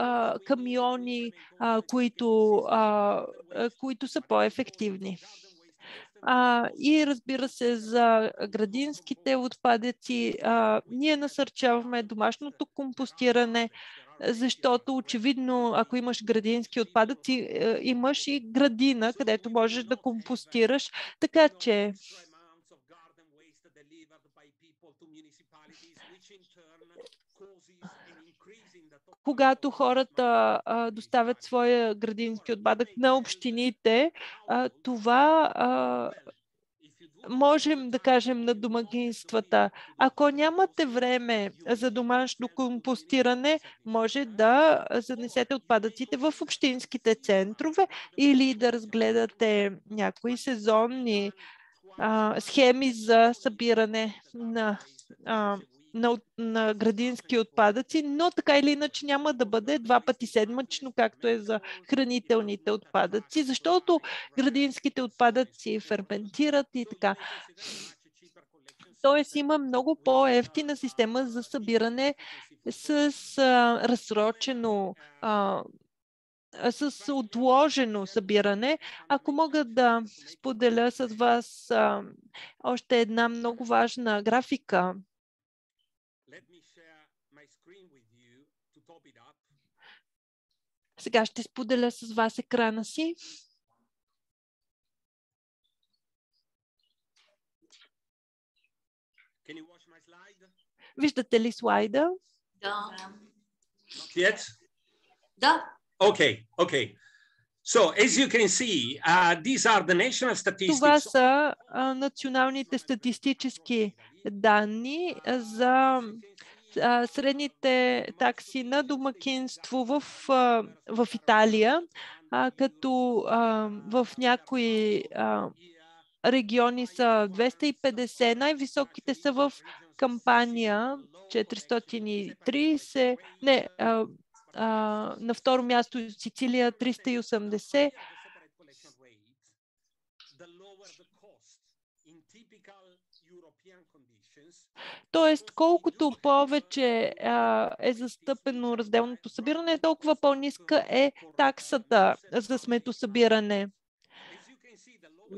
камиони, а, които, а, които са по-ефективни. А, и разбира се, за градинските отпадъци, а, ние насърчаваме домашното компостиране, защото очевидно, ако имаш градински отпадъци, е, имаш и градина, където можеш да компостираш. Така че когато хората а, доставят своя градински отпадък на общините, а, това а, можем да кажем на домакинствата, ако нямате време за домашно компостиране, може да занесете отпадъците в общинските центрове или да разгледате някои сезонни а, схеми за събиране на а, на, на градински отпадъци, но така или иначе няма да бъде два пъти седмично, както е за хранителните отпадъци, защото градинските отпадъци ферментират и така. Тоест има много по-ефтина система за събиране с а, разсрочено а, с отложено събиране. Ако мога да споделя с вас а, още една много важна графика, Сега ще споделя с вас екрана си. Виждате ли слайда? Да. Yet? Да. Okay, okay. So, as you can see, uh, these are the national statistics. Това са а, националните статистически данни за средните такси на домакинство в, в Италия, а, като а, в някои а, региони са 250, най-високите са в кампания 430, не, а, а, на второ място Сицилия 380, Тоест, колкото повече а, е застъпено разделното събиране, толкова по-ниска е таксата за сметосъбиране.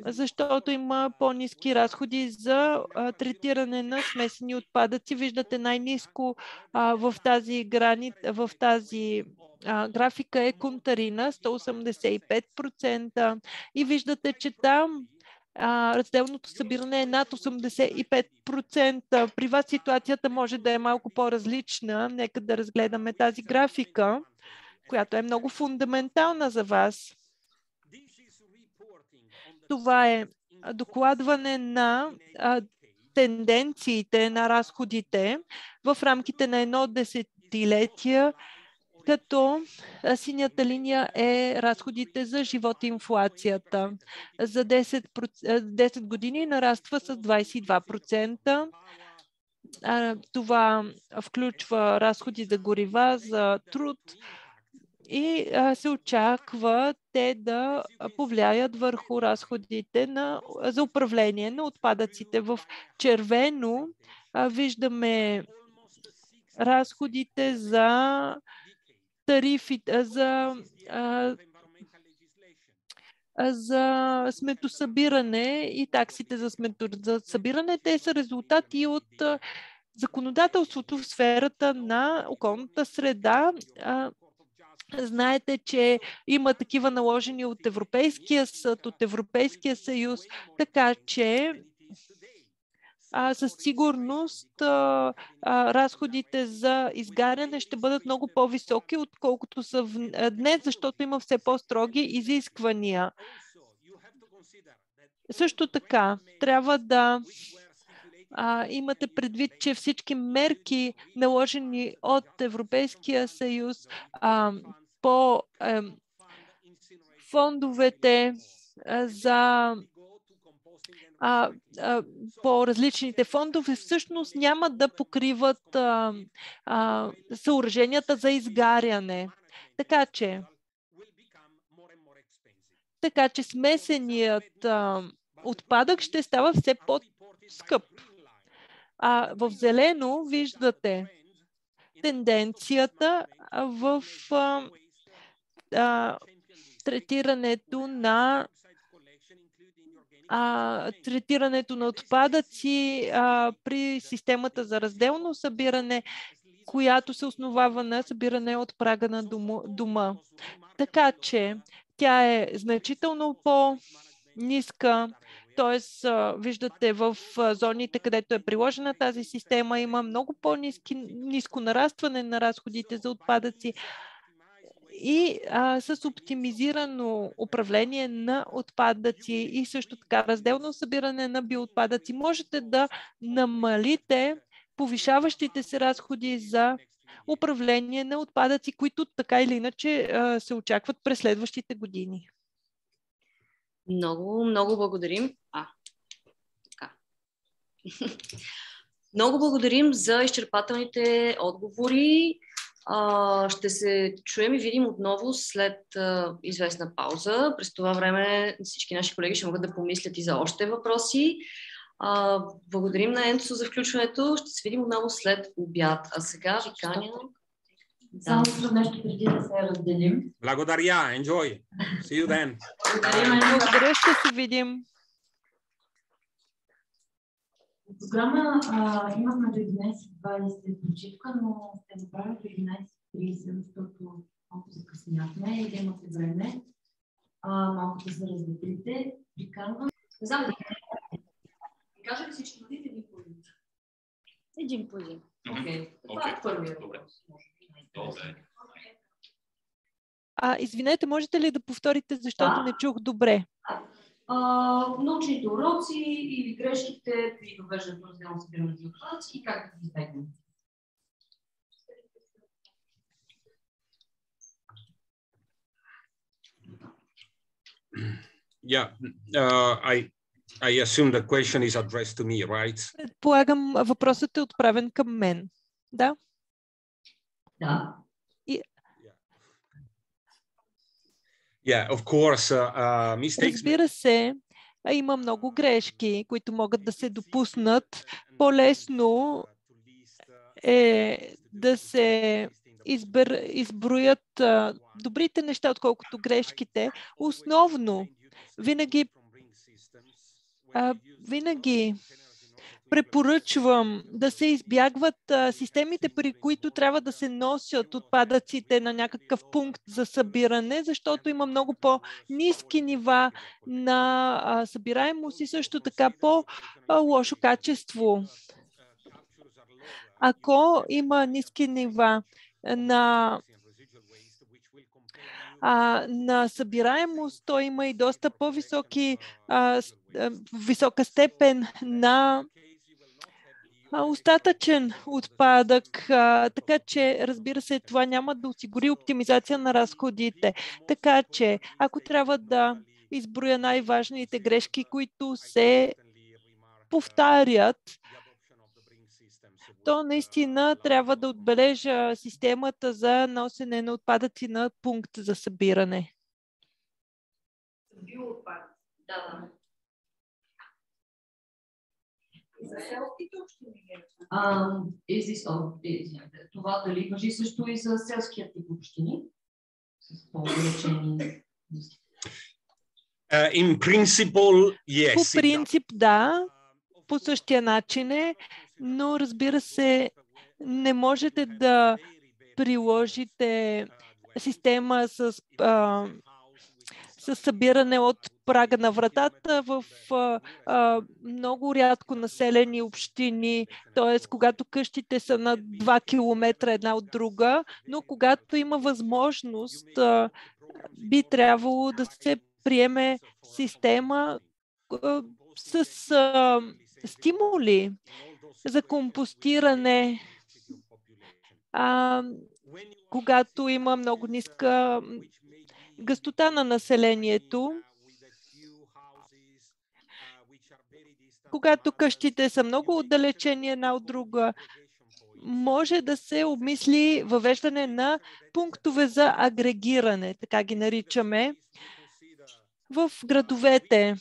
Защото има по-низки разходи за а, третиране на смесени отпадъци. Виждате най-низко в тази, грани, в тази а, графика е Кунтарина 185% и виждате, че там а, разделното събиране е над 85%. При вас ситуацията може да е малко по-различна. Нека да разгледаме тази графика, която е много фундаментална за вас. Това е докладване на а, тенденциите на разходите в рамките на едно десетилетие като синята линия е разходите за живот и инфлацията. За 10, 10 години нараства с 22%. Това включва разходи за горива, за труд и се очаква те да повлияят върху разходите на, за управление на отпадъците. В червено виждаме разходите за тарифите, за, за сметосъбиране и таксите за сметосъбиране. Те са резултати от законодателството в сферата на околната среда. Знаете, че има такива наложени от Европейския съд, от Европейския съюз, така че а, със сигурност разходите за изгаряне ще бъдат много по-високи, отколкото са в, днес, защото има все по-строги изисквания. Също така, трябва да а, имате предвид, че всички мерки, наложени от Европейския съюз а, по а, фондовете а, за а, а, по различните фондове всъщност няма да покриват а, а, съоръженията за изгаряне. Така че, така че смесеният а, отпадък ще става все по-скъп. А в зелено виждате тенденцията в а, а, третирането на а, третирането на отпадъци а, при системата за разделно събиране, която се основава на събиране от прага на дома. Така че тя е значително по-ниска, а, виждате в зоните, където е приложена тази система, има много по-низко нарастване на разходите за отпадъци и а, с оптимизирано управление на отпадъци и също така разделно събиране на биоотпадъци, можете да намалите повишаващите се разходи за управление на отпадъци, които така или иначе а, се очакват през следващите години. Много, много благодарим. А, така. много благодарим за изчерпателните отговори. А, ще се чуем и видим отново след а, известна пауза. През това време всички наши колеги ще могат да помислят и за още въпроси. А, благодарим на Енцо за включването. Ще се видим отново след обяд. А сега ви каня. Само за нещо преди да се разделим. Благодаря. Enjoy. See you then. Благодаря, ще се видим. Програма а, имахме до 11.20 почивка, но ще направим до 11.30, защото малко закъсняхме и да имате време а, малко да се разветрите. Приканвам. Не знам да кажа ли всички родители един по един? Един по един. Окей. Това е първият въпрос. Добре. А, извинете, можете ли да повторите, защото Да. не чух добре? Научните уроци или грешките при въвеждането на разделно събиране на отпадъци и как да ги избегнем. Yeah. Uh, I I assume the question is addressed to me, right? Предполагам, въпросът е отправен към мен. Да? Да. Yeah. Of course. Uh, uh, mistakes. Разбира се, има много грешки, които могат да се допуснат. По-лесно е да се избер, изброят добрите неща, отколкото грешките. Основно, винаги, а, винаги препоръчвам да се избягват а, системите, при които трябва да се носят отпадъците на някакъв пункт за събиране, защото има много по-низки нива на а, събираемост и също така по-лошо качество. Ако има ниски нива на а, на събираемост, то има и доста по-високи, висока степен на остатъчен отпадък, така че, разбира се, това няма да осигури оптимизация на разходите. Така че, ако трябва да изброя най-важните грешки, които се повтарят, то наистина трябва да отбележа системата за носене на отпадъци на пункт за събиране. Да, да. Um, is this, oh, is, това дали въжи също и за селския тип общини? С по-далечени Uh, in principle, yes. По принцип, да, по същия начин е, но разбира се, не можете да приложите система с, а, с събиране от прага на вратата в а, а, много рядко населени общини, т.е. когато къщите са на 2 км една от друга, но когато има възможност, а, би трябвало да се приеме система а, с а, стимули за компостиране, а, когато има много ниска гъстота на населението, когато къщите са много отдалечени една от друга, може да се обмисли въвеждане на пунктове за агрегиране, така ги наричаме, в градовете.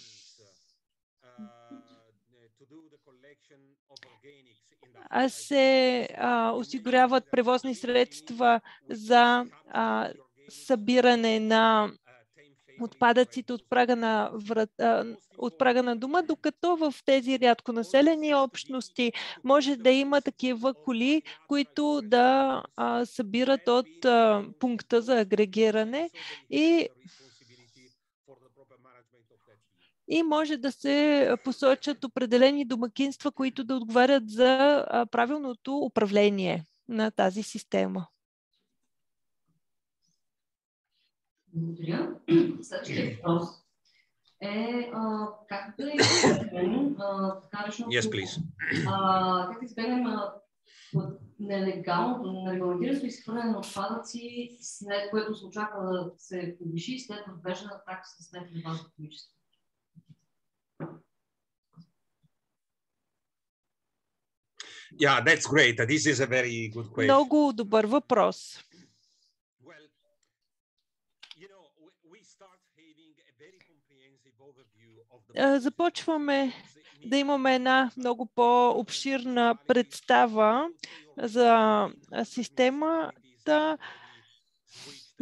а се а, осигуряват превозни средства за а, събиране на отпадъците от прага на, врат, от прага на дома, докато в тези рядко населени общности може да има такива коли, които да а, събират от а, пункта за агрегиране и и може да се посочат определени домакинства, които да отговарят за правилното управление на тази система. Благодаря. Следващия въпрос е а, как да избегнем така. Yes, please. А, как да избегнем нелегалното, нерегламентираното изхвърляне на отпадъци, след което се очаква да се повиши след въвеждане на такса след небазово количество. Yeah, that's great. This is a very good question. Много добър въпрос. Well, you know, we, we start having a very comprehensive overview of the А, Започваме да имаме една много по-обширна представа за системата.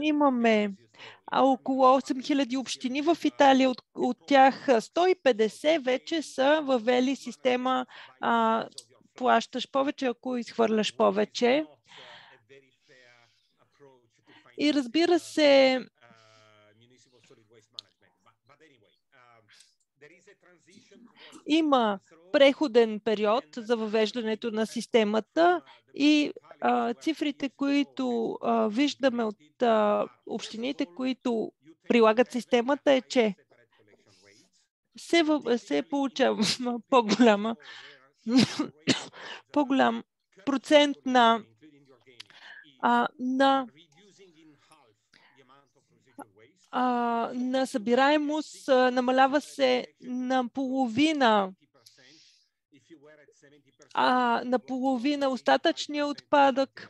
Имаме около 8000 общини в Италия, от, от тях 150 вече са въвели система а, плащаш повече, ако изхвърляш повече. И разбира се, има преходен период за въвеждането на системата и а, цифрите, които а, виждаме от а, общините, които прилагат системата е, че се, във- се получава по-голяма по-голям процент на, а, на, а, на събираемост, а, намалява се на половина а, на половина остатъчния отпадък.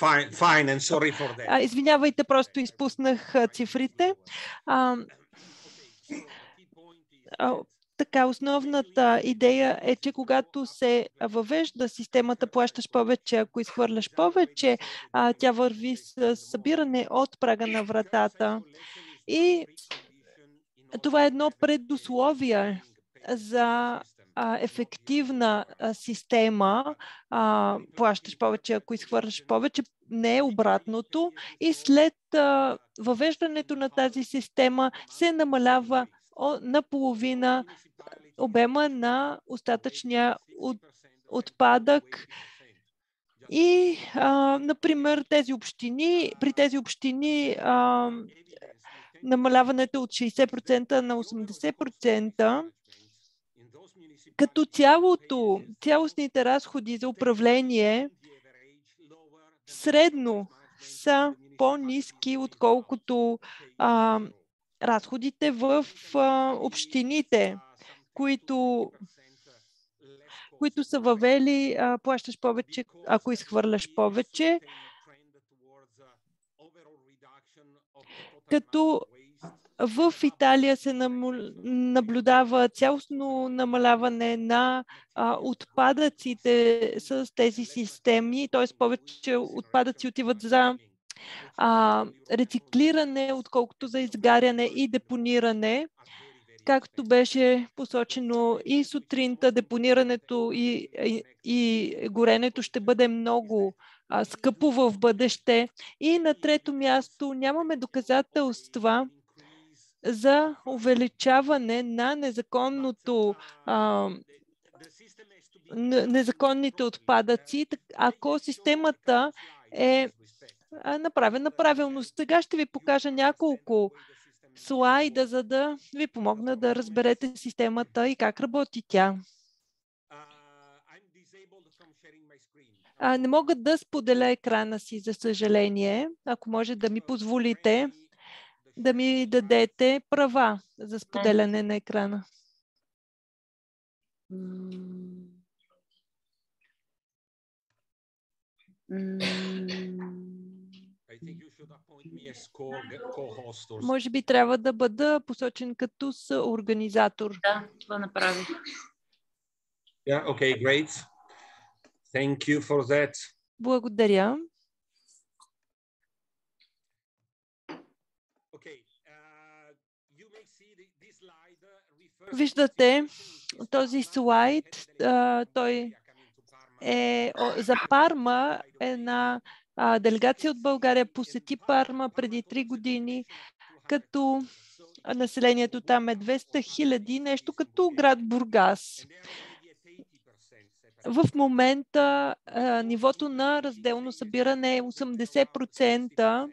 Fine, fine, and sorry for that. Извинявайте, просто изпуснах цифрите. А, така, основната идея е, че когато се въвежда системата плащаш повече, ако изхвърляш повече, тя върви с събиране от прага на вратата. И това е едно предусловие за ефективна система, плащаш повече, ако изхвърляш повече, не е обратното. И след въвеждането на тази система се намалява наполовина обема на остатъчния от, отпадък. И, а, например, тези общини, при тези общини а, намаляването от 60% на 80%, като цялото, цялостните разходи за управление средно са по-низки, отколкото а, разходите в общините, които, които са въвели, плащаш повече, ако изхвърляш повече, като в Италия се наблюдава цялостно намаляване на отпадъците с тези системи, т.е. повече отпадъци отиват за а, рециклиране, отколкото за изгаряне и депониране. Както беше посочено и сутринта, депонирането и, и, и горенето ще бъде много а, скъпо в бъдеще. И на трето място нямаме доказателства за увеличаване на незаконното а, незаконните отпадъци, ако системата е направена правилно. Сега ще ви покажа няколко слайда, за да ви помогна да разберете системата и как работи тя. А, не мога да споделя екрана си, за съжаление. Ако може да ми позволите да ми дадете права за споделяне на екрана. М. Може би трябва да бъда посочен като съорганизатор. Да, това направих. Yeah, okay, great. Thank you for that. Благодаря. Uh, uh, Виждате този слайд. а, Той е за Парма една делегация от България посети Парма преди три години, като населението там е 200 хиляди, нещо като град Бургас. В момента нивото на разделно събиране е 80%.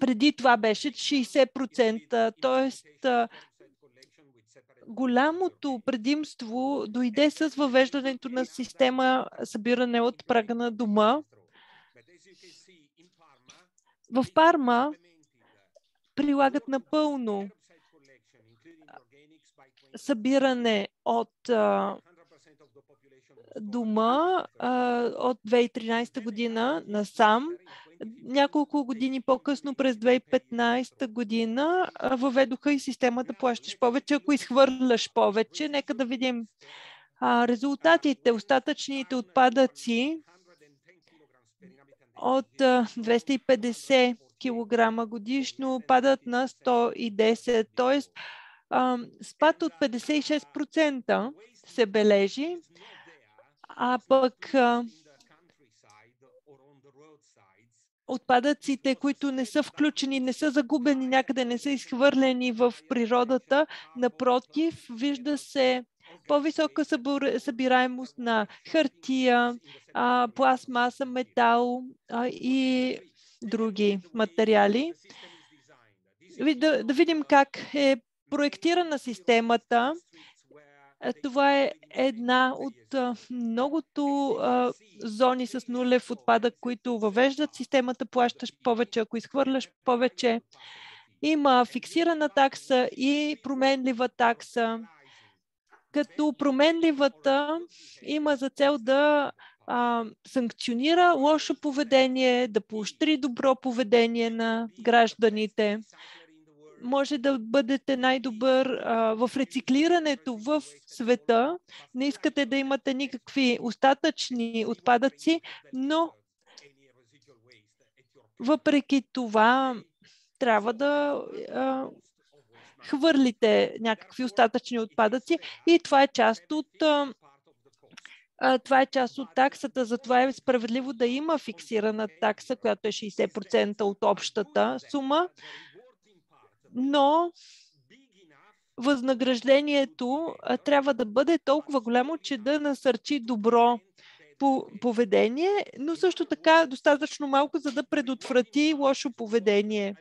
Преди това беше 60%. Тоест, голямото предимство дойде с въвеждането на система събиране от прага на дома. В Парма прилагат напълно събиране от а, дома от 2013 година насам. Няколко години по-късно, през 2015 година, въведоха и системата плащаш повече, ако изхвърляш повече. Нека да видим резултатите. Остатъчните отпадъци от 250 кг годишно падат на 110, т.е. спад от 56% се бележи, а пък отпадъците, които не са включени, не са загубени някъде, не са изхвърлени в природата. Напротив, вижда се по-висока събираемост на хартия, пластмаса, метал и други материали. Да, видим как е проектирана системата. Това е една от многото зони с нулев отпадък, които въвеждат системата. Плащаш повече, ако изхвърляш повече. Има фиксирана такса и променлива такса. Като променливата има за цел да а, санкционира лошо поведение, да поощри добро поведение на гражданите. Може да бъдете най-добър в рециклирането в света. Не искате да имате никакви остатъчни отпадъци, но въпреки това трябва да а, хвърлите някакви остатъчни отпадъци и това е част от това е част от таксата, затова е справедливо да има фиксирана такса, която е 60% от общата сума, но възнаграждението трябва да бъде толкова голямо, че да насърчи добро поведение, но също така достатъчно малко, за да предотврати лошо поведение.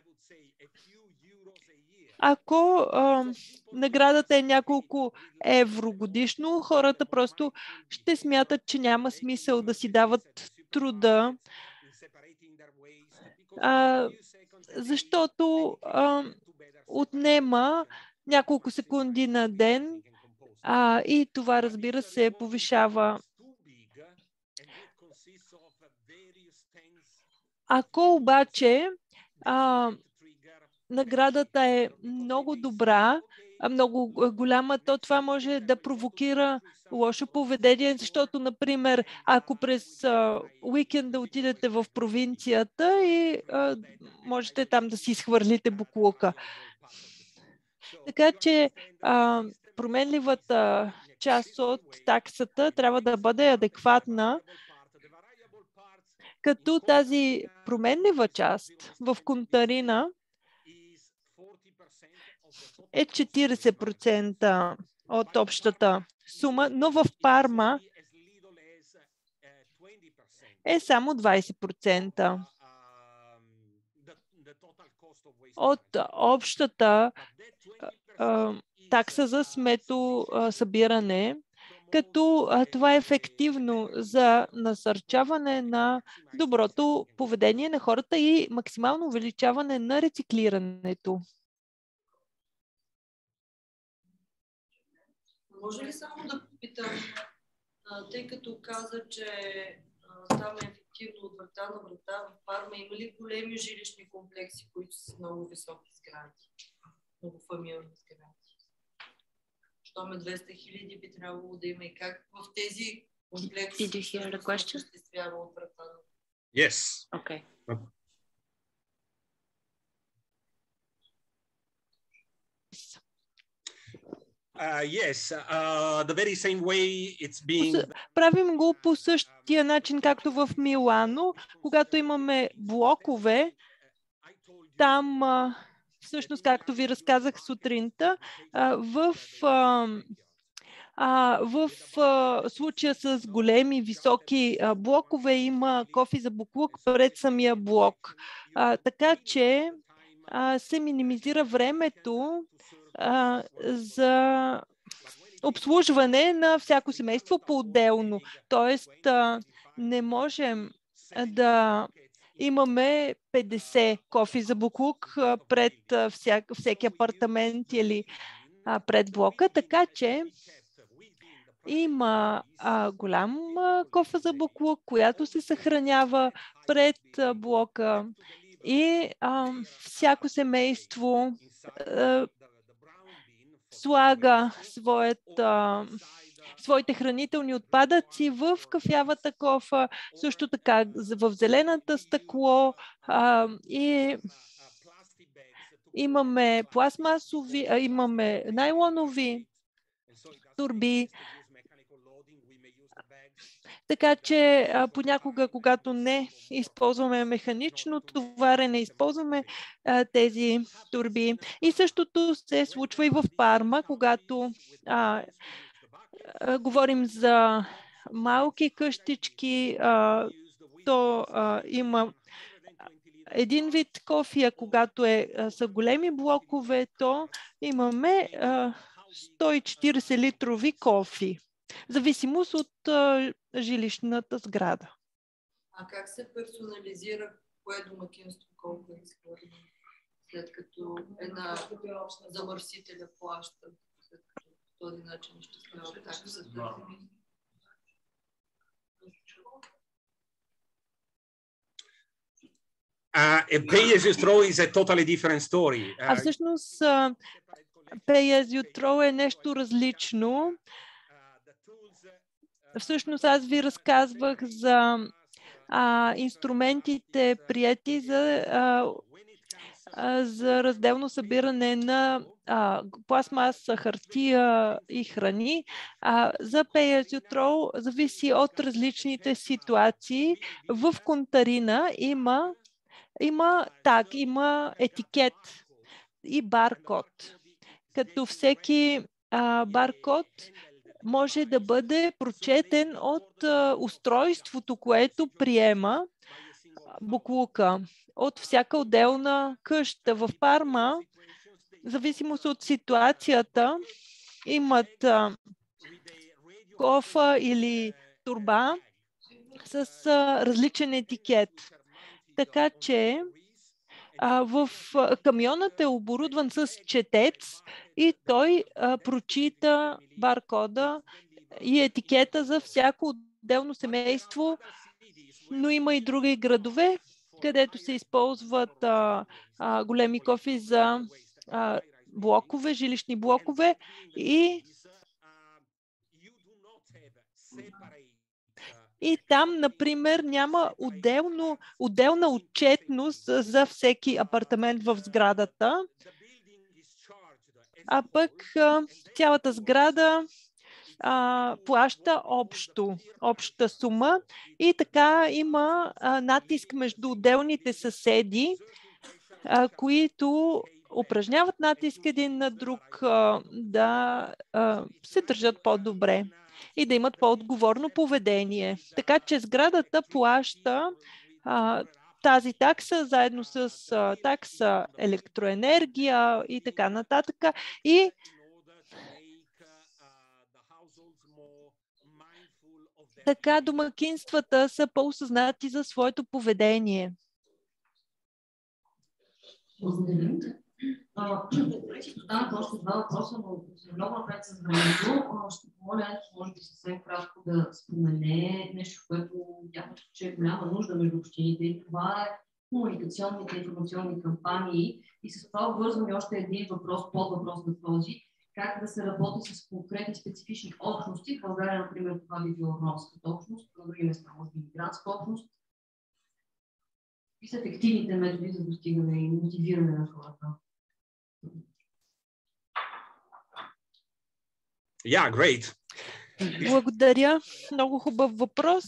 Ако а, наградата е няколко евро годишно, хората просто ще смятат, че няма смисъл да си дават труда, а, защото а, отнема няколко секунди на ден а, и това, разбира се, повишава. Ако обаче а, наградата е много добра, много голяма, то това може да провокира лошо поведение, защото, например, ако през а, уикенда отидете в провинцията и а, можете там да си изхвърлите буклука. Така че а, променливата част от таксата трябва да бъде адекватна, като тази променлива част в контарина е 40% от общата сума, но в Парма е само 20% от общата такса за смето събиране, като това е ефективно за насърчаване на доброто поведение на хората и максимално увеличаване на рециклирането. Може ли само да попитам, тъй като каза, че там е ефективно от врата на врата в Парма, има ли големи жилищни комплекси, които са с много високи сгради, многофамилни сгради? Щом е 200 хиляди, би трябвало да има и как в тези комплекси Did you hear the question? от врата на Yes. Okay. Uh, yes, uh, the very same way it's being. Правим го по същия начин, както в Милано, когато имаме блокове, там всъщност, както ви разказах сутринта, в, в случая с големи, високи блокове има кофи за буклук пред самия блок. Така че се минимизира времето за обслужване на всяко семейство по-отделно. Тоест, не можем да имаме 50 кофи за буклук пред всяк, всеки апартамент или пред блока, така че има а, голям а, кофа за буклук, която се съхранява пред а, блока и а, всяко семейство слага своят, своите хранителни отпадъци в кафявата кофа, също така в зелената стъкло а, и имаме пластмасови, а, имаме найлонови турби, така че а, понякога, когато не използваме механично товарене, използваме а, тези турби. И същото се случва и в Парма, когато а, а, говорим за малки къщички, а, то а, има един вид кофе, а когато е, а, са големи блокове, то имаме а, 140 литрови кофи. Зависимост от жилищната сграда. А как се персонализира кое домакинство колко е изхвърля? След като една замърсителя плаща, след като по този начин изчислява таксата. Uh, a pay as you throw is a totally different story. А Uh, всъщност а, Pay as you throw е нещо различно. Всъщност аз ви разказвах за а, инструментите прияти за, а, за разделно събиране на а, пластмаса, хартия и храни. А, за Pay as зависи от различните ситуации. В контарина има, има так, има етикет и баркод. Като всеки а, баркод може да бъде прочетен от устройството, което приема буклука от всяка отделна къща. В Парма, зависимост от ситуацията, имат кофа или турба с различен етикет. Така че в камионът е оборудван с четец и той прочита баркода и етикета за всяко отделно семейство, но има и други градове, където се използват а, а, големи кофи за а, блокове, жилищни блокове и И там, например, няма отделно, отделна отчетност за всеки апартамент в сградата, а пък цялата сграда а, плаща общо, обща сума. И така има а, натиск между отделните съседи, а, които упражняват натиск един на друг а, да а, се държат по-добре и да имат по-отговорно поведение. Така че сградата плаща а, тази такса заедно с а, такса електроенергия и така нататък. И така домакинствата са по-осъзнати за своето поведение. Благодарим. А, Останаха още два въпроса, но много напред с времето. Ще помоля, може би съвсем кратко да спомене нещо, което явно, че е голяма нужда между общините. И това е комуникационните информационни кампании. И с това обвързваме още един въпрос, под въпрос на този. Как да се работи с конкретни специфични общности. В България, например, това би било ромската общност, на други места може би мигрантска общност. И са ефективните методи за достигане и мотивиране на хората. Yeah, great. Благодаря. Много хубав въпрос.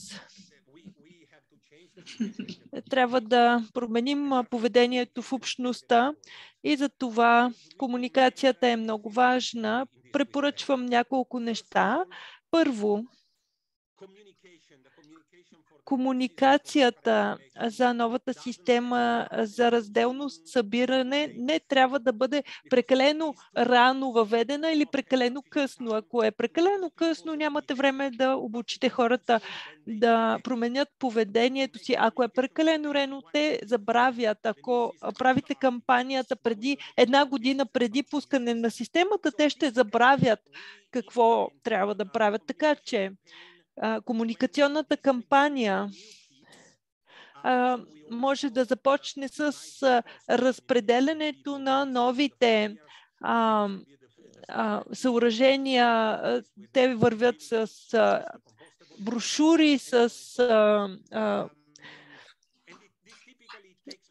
Трябва да променим поведението в общността и за това комуникацията е много важна. Препоръчвам няколко неща. Първо, Communication, the communication for комуникацията за новата система за разделно събиране не трябва да бъде прекалено рано въведена или прекалено късно. Ако е прекалено късно, нямате време да обучите хората да променят поведението си. Ако е прекалено рано, те забравят. Ако правите кампанията преди една година преди пускане на системата, те ще забравят какво трябва да правят. Така че комуникационната кампания може да започне с разпределянето на новите съоръжения. Те вървят с брошури, с And it, this typically takes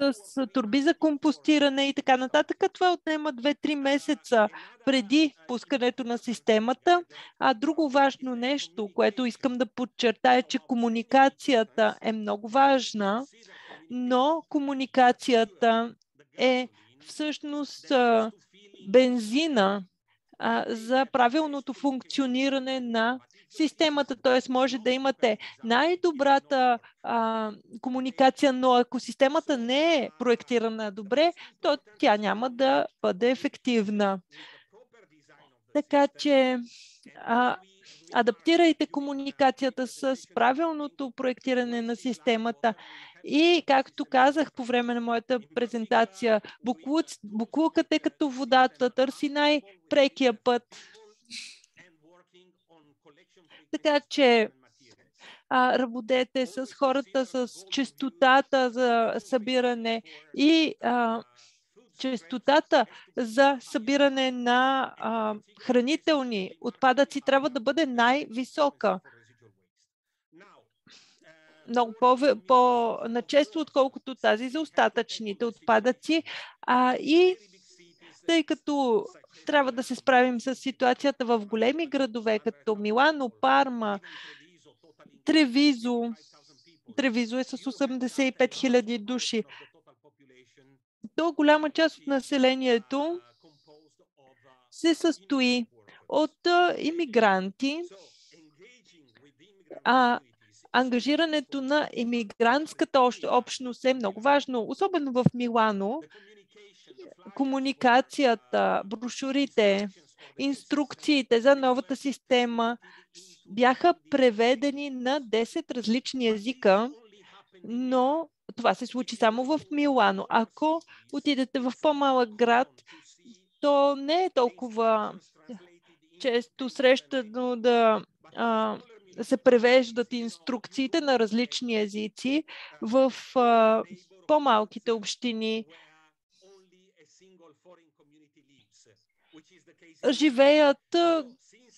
с турби за компостиране и така нататък. Това отнема 2-3 месеца преди пускането на системата. А друго важно нещо, което искам да подчертая, че комуникацията е много важна, но комуникацията е всъщност бензина за правилното функциониране на системата, т.е. може да имате най-добрата комуникация, но ако системата не е проектирана добре, то тя няма да бъде ефективна. Така че а, адаптирайте комуникацията с правилното проектиране на системата и, както казах по време на моята презентация, буклуц, буклукът е като водата, търси най-прекия път. Така че а, работете с хората с частотата за събиране и а, частотата за събиране на а, хранителни отпадъци трябва да бъде най-висока. Много по-начесто, отколкото тази за остатъчните отпадъци. А, и тъй като трябва да се справим с ситуацията в големи градове, като Милано, Парма, Тревизо. Тревизо е с 85 000 души. То голяма част от населението се състои от иммигранти, а ангажирането на иммигрантската общност е много важно, особено в Милано. Комуникацията, брошурите, инструкциите за новата система бяха преведени на 10 различни езика, но това се случи само в Милано. Ако отидете в по-малък град, то не е толкова често срещано да а, се превеждат инструкциите на различни езици в по-малките общини. Живеят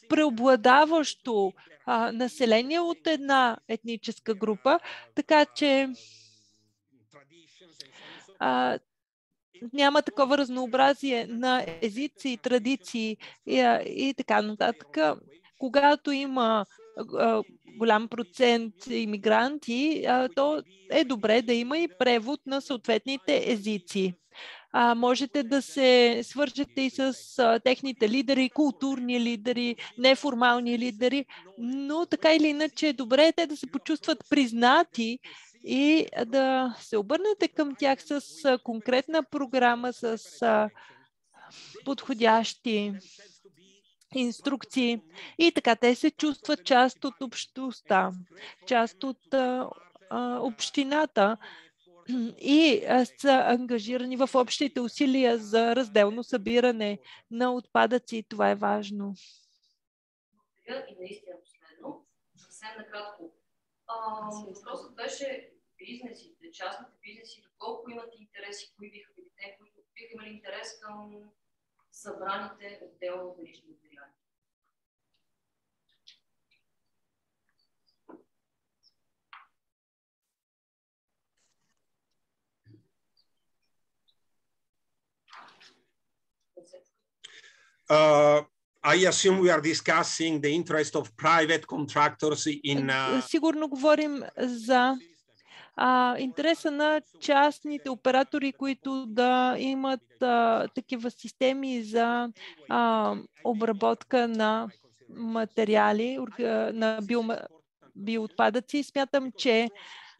преобладаващо а, население от една етническа група, така че а, няма такова разнообразие на езици традиции и, и така нататък. Когато има а, голям процент иммигранти, а, то е добре да има и превод на съответните езици. А, можете да се свържете и с а, техните лидери, културни лидери, неформални лидери, но така или иначе е добре те да се почувстват признати и да се обърнете към тях с конкретна програма, с подходящи инструкции. И така те се чувстват част от общността, част от а, а, общината и са ангажирани в общите усилия за разделно събиране на отпадъци. Това е важно. И наистина последно, съвсем накратко. Въпросът беше бизнесите, частните бизнеси, доколко имат интереси, кои биха били те, които биха имали интерес към събраните отделно верижни материали. I assume we are discussing the interest of private contractors in uh, Сигурно говорим за а, интереса на частните оператори, които да имат а, такива системи за а, обработка на материали, на биома- биоотпадъци. Смятам, че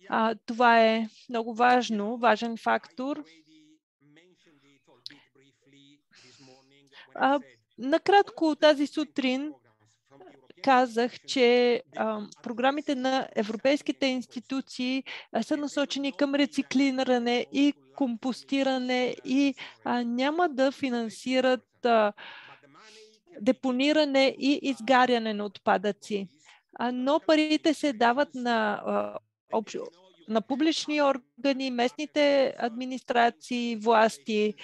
а, това е много важно, важен фактор. А, накратко тази сутрин казах, че а, програмите на европейските институции са насочени към рециклиране и компостиране и а, няма да финансират а, депониране и изгаряне на отпадъци. А, но парите се дават на, а, общ, на публични органи, местните администрации, власти,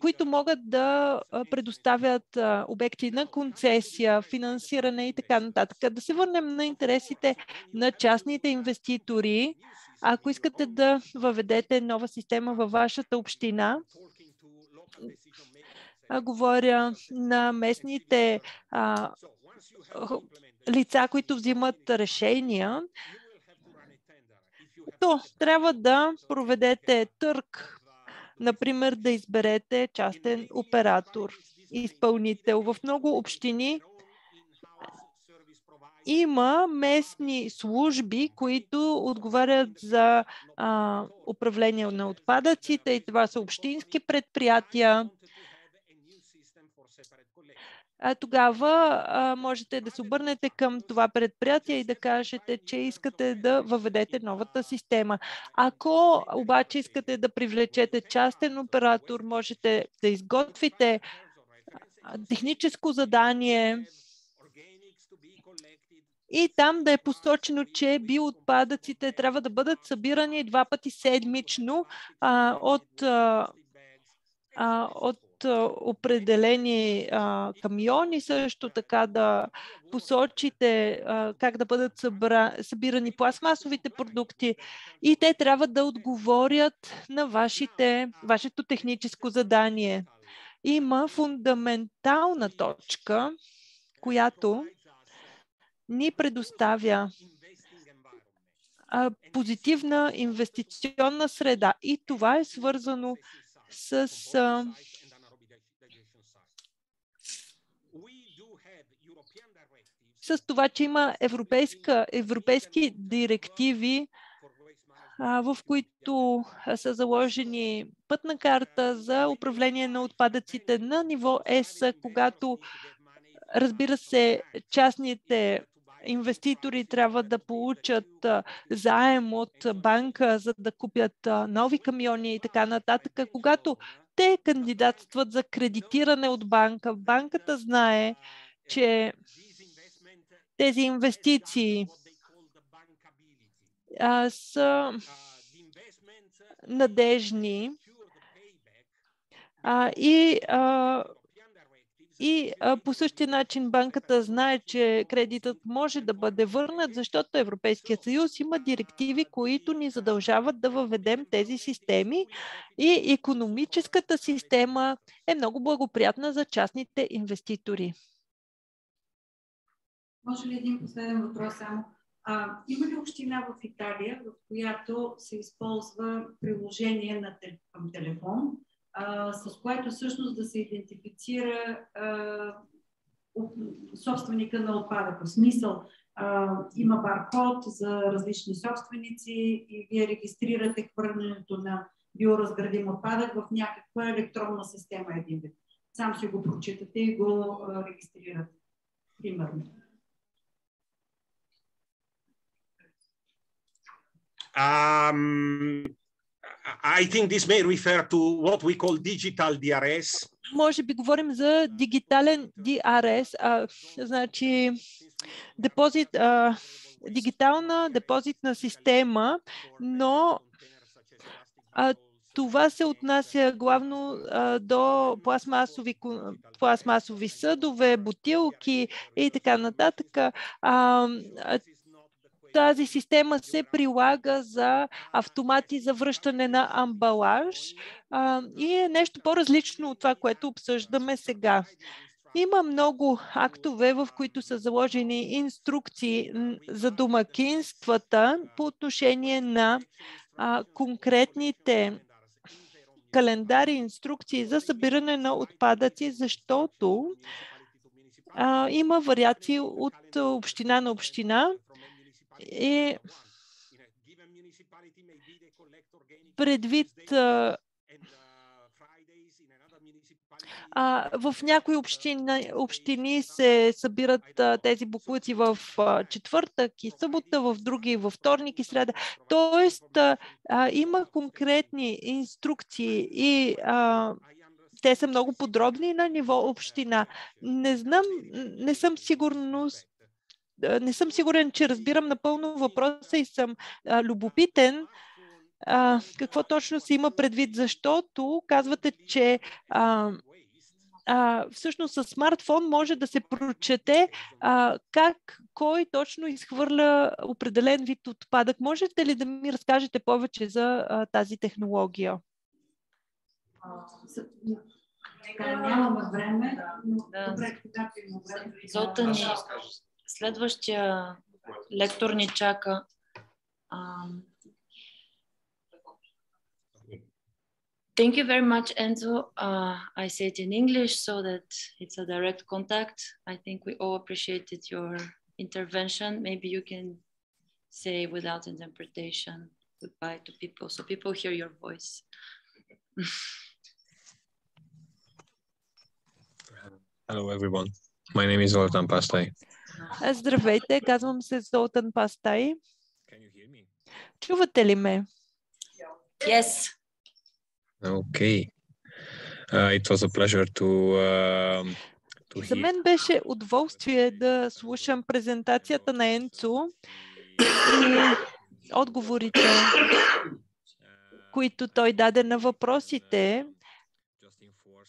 които могат да предоставят обекти на концесия, финансиране и така нататък. Да се върнем на интересите на частните инвеститори. Ако искате да въведете нова система във вашата община, а, говоря на местните лица, които взимат решения, то трябва да проведете търг Например, да изберете частен оператор, изпълнител. В много общини има местни служби, които отговарят за а, управление на отпадъците и това са общински предприятия тогава а, можете да се обърнете към това предприятие и да кажете, че искате да въведете новата система. Ако обаче искате да привлечете частен оператор, можете да изготвите техническо задание и там да е посочено, че биоотпадъците трябва да бъдат събирани два пъти седмично а, от, а, от определени а, камиони, също така да посочите а, как да бъдат събра, събирани пластмасовите продукти и те трябва да отговорят на вашите, вашето техническо задание. Има фундаментална точка, която ни предоставя позитивна инвестиционна среда и това е свързано с с това, че има европейски директиви, а, в които са заложени пътна карта за управление на отпадъците на ниво ЕС, когато разбира се, частните инвеститори трябва да получат заем от банка, за да купят нови камиони и така нататък. Когато те кандидатстват за кредитиране от банка, банката знае, че тези инвестиции. А, са надежни. А, и, а, и а, по същия начин банката знае, че кредитът може да бъде върнат, защото Европейския съюз има директиви, които ни задължават да въведем тези системи. И економическата система е много благоприятна за частните инвеститори. Може ли един последен въпрос само? А, има ли община в Италия, в която се използва приложение на, към телефон, а, с което всъщност да се идентифицира а, собственика на отпадъка? В смисъл, а, има баркод за различни собственици и вие регистрирате хвърлянето на биоразградим отпадък в някаква електронна система един вид. Сам си го прочитате и го а, регистрирате. Примерно. Um, I think this may refer to what we call digital DRS. Може би говорим за дигитален DRS, а, значи депозит, а, дигитална депозитна система, но а, това се отнася главно а, до пластмасови, пластмасови съдове, бутилки и така нататък. А, тази система се прилага за автомати за връщане на амбалаж а, и е нещо по-различно от това, което обсъждаме сега. Има много актове, в които са заложени инструкции за домакинствата по отношение на а, конкретните календари, инструкции за събиране на отпадъци, защото а, има вариации от община на община и предвид а, в някои общини, общини се събират а, тези буклуци в а, четвъртък и събота, в други във вторник и среда. Тоест, а, а, има конкретни инструкции и а, те са много подробни на ниво община. Не знам, не съм сигурност не съм сигурен, че разбирам напълно въпроса и съм а, любопитен а, какво точно се има предвид, защото казвате, че а, а, всъщност с смартфон може да се прочете а, как, кой точно изхвърля определен вид отпадък. Можете ли да ми разкажете повече за а, тази технология? Нямаме време, но Да. добре, когато има време. Золта ни, следващия лектор ни чака. Ам, Thank you very much, Enzo. Uh, I say it in English so that it's a direct contact. I think we all appreciated your intervention. Maybe you can say without interpretation goodbye to people so people hear your voice. Hello, everyone. My name is Zoltan Pastai. Здравейте, казвам се Золтан Пастай. Чувате ли ме? Yes. Okay. Uh, it was a pleasure to um to За мен беше удоволствие да слушам презентацията на Енцо и отговорите, uh, които той даде на въпросите. uh,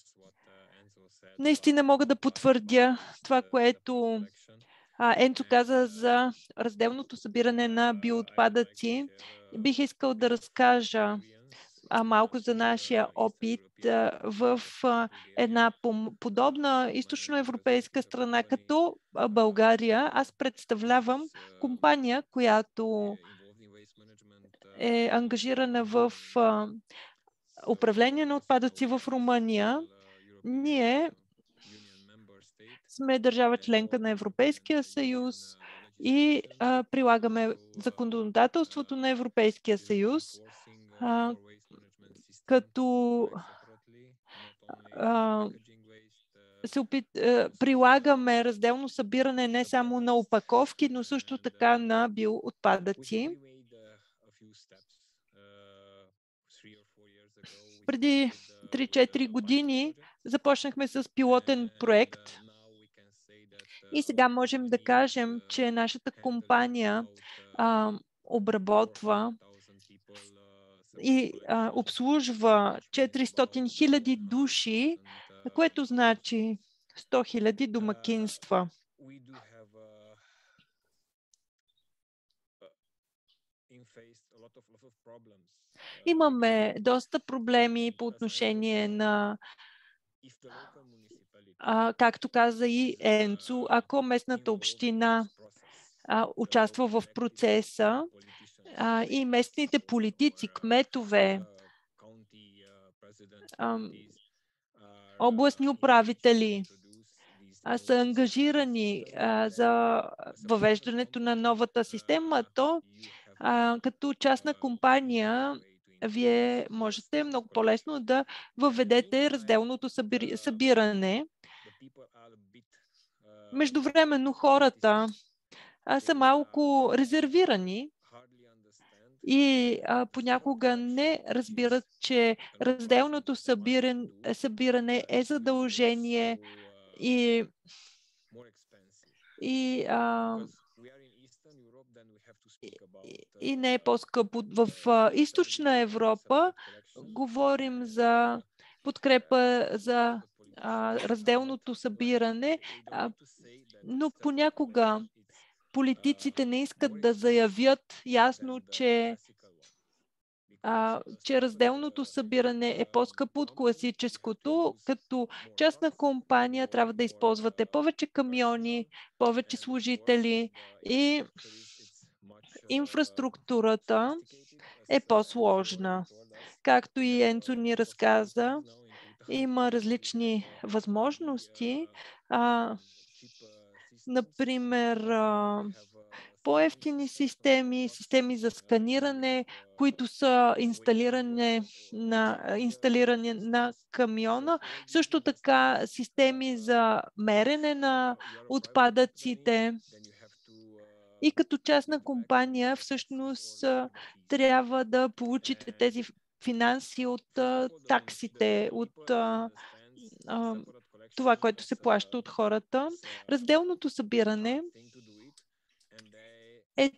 Наистина мога да потвърдя това, което Енцо каза за разделното събиране на биоотпадъци. Бих искал да разкажа малко за нашия опит в една подобна източноевропейска страна, като България. Аз представлявам компания, която е ангажирана в управление на отпадъци в Румъния. Ние сме държава членка на Европейския съюз и а, прилагаме законодателството на Европейския съюз, а, като а, се опит, а, прилагаме разделно събиране не само на опаковки, но също така на биоотпадъци. Преди 3-4 години започнахме с пилотен проект и сега можем да кажем, че нашата компания а, обработва и а, обслужва 400 хиляди души, което значи 100 хиляди домакинства. Имаме доста проблеми по отношение на, а, както каза и Енцо, ако местната община а, участва в процеса а, и местните политици, кметове, областни управители а, са ангажирани а, за въвеждането на новата система, то а, като частна компания вие можете много по-лесно да въведете разделното събир... събиране. Междувременно хората са малко резервирани и а, понякога не разбират, че разделното събиране, събиране е задължение и, и, а, и, и не е по-скъпо. В а, източна Европа. Говорим за подкрепа за а, разделното събиране, а, но понякога политиците не искат да заявят ясно, че а, че разделното събиране е по-скъпо от класическото. Като частна компания трябва да използвате повече камиони, повече служители и инфраструктурата е по-сложна. Както и Енцо ни разказа, има различни възможности. А, например, по-ефтини системи, системи за сканиране, които са инсталирани на, инсталирани на камиона. Също така системи за мерене на отпадъците. И като частна компания всъщност трябва да получите тези финанси от таксите, от това, което се плаща от хората. Разделното събиране е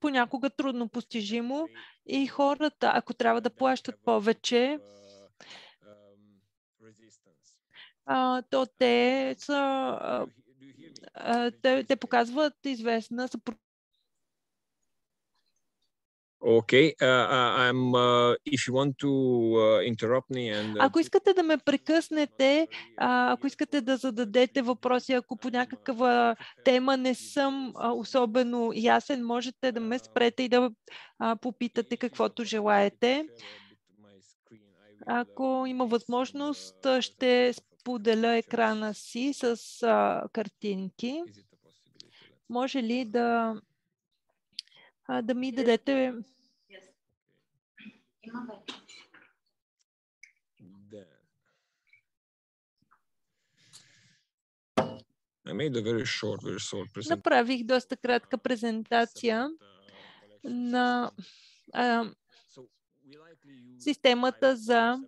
понякога трудно постижимо и хората, ако трябва да плащат повече, то те са а, те, те показват известна Okay, uh, I'm, uh, if you want to uh, interrupt me and... Ако искате да ме прекъснете, ако искате да зададете въпроси, ако по някаква тема не съм особено ясен, можете да ме спрете и да попитате каквото желаете. Ако има възможност, ще споделя екрана си с картинки. Може ли да да ми дадете има вече. Short Направих доста кратка презентация на а, системата за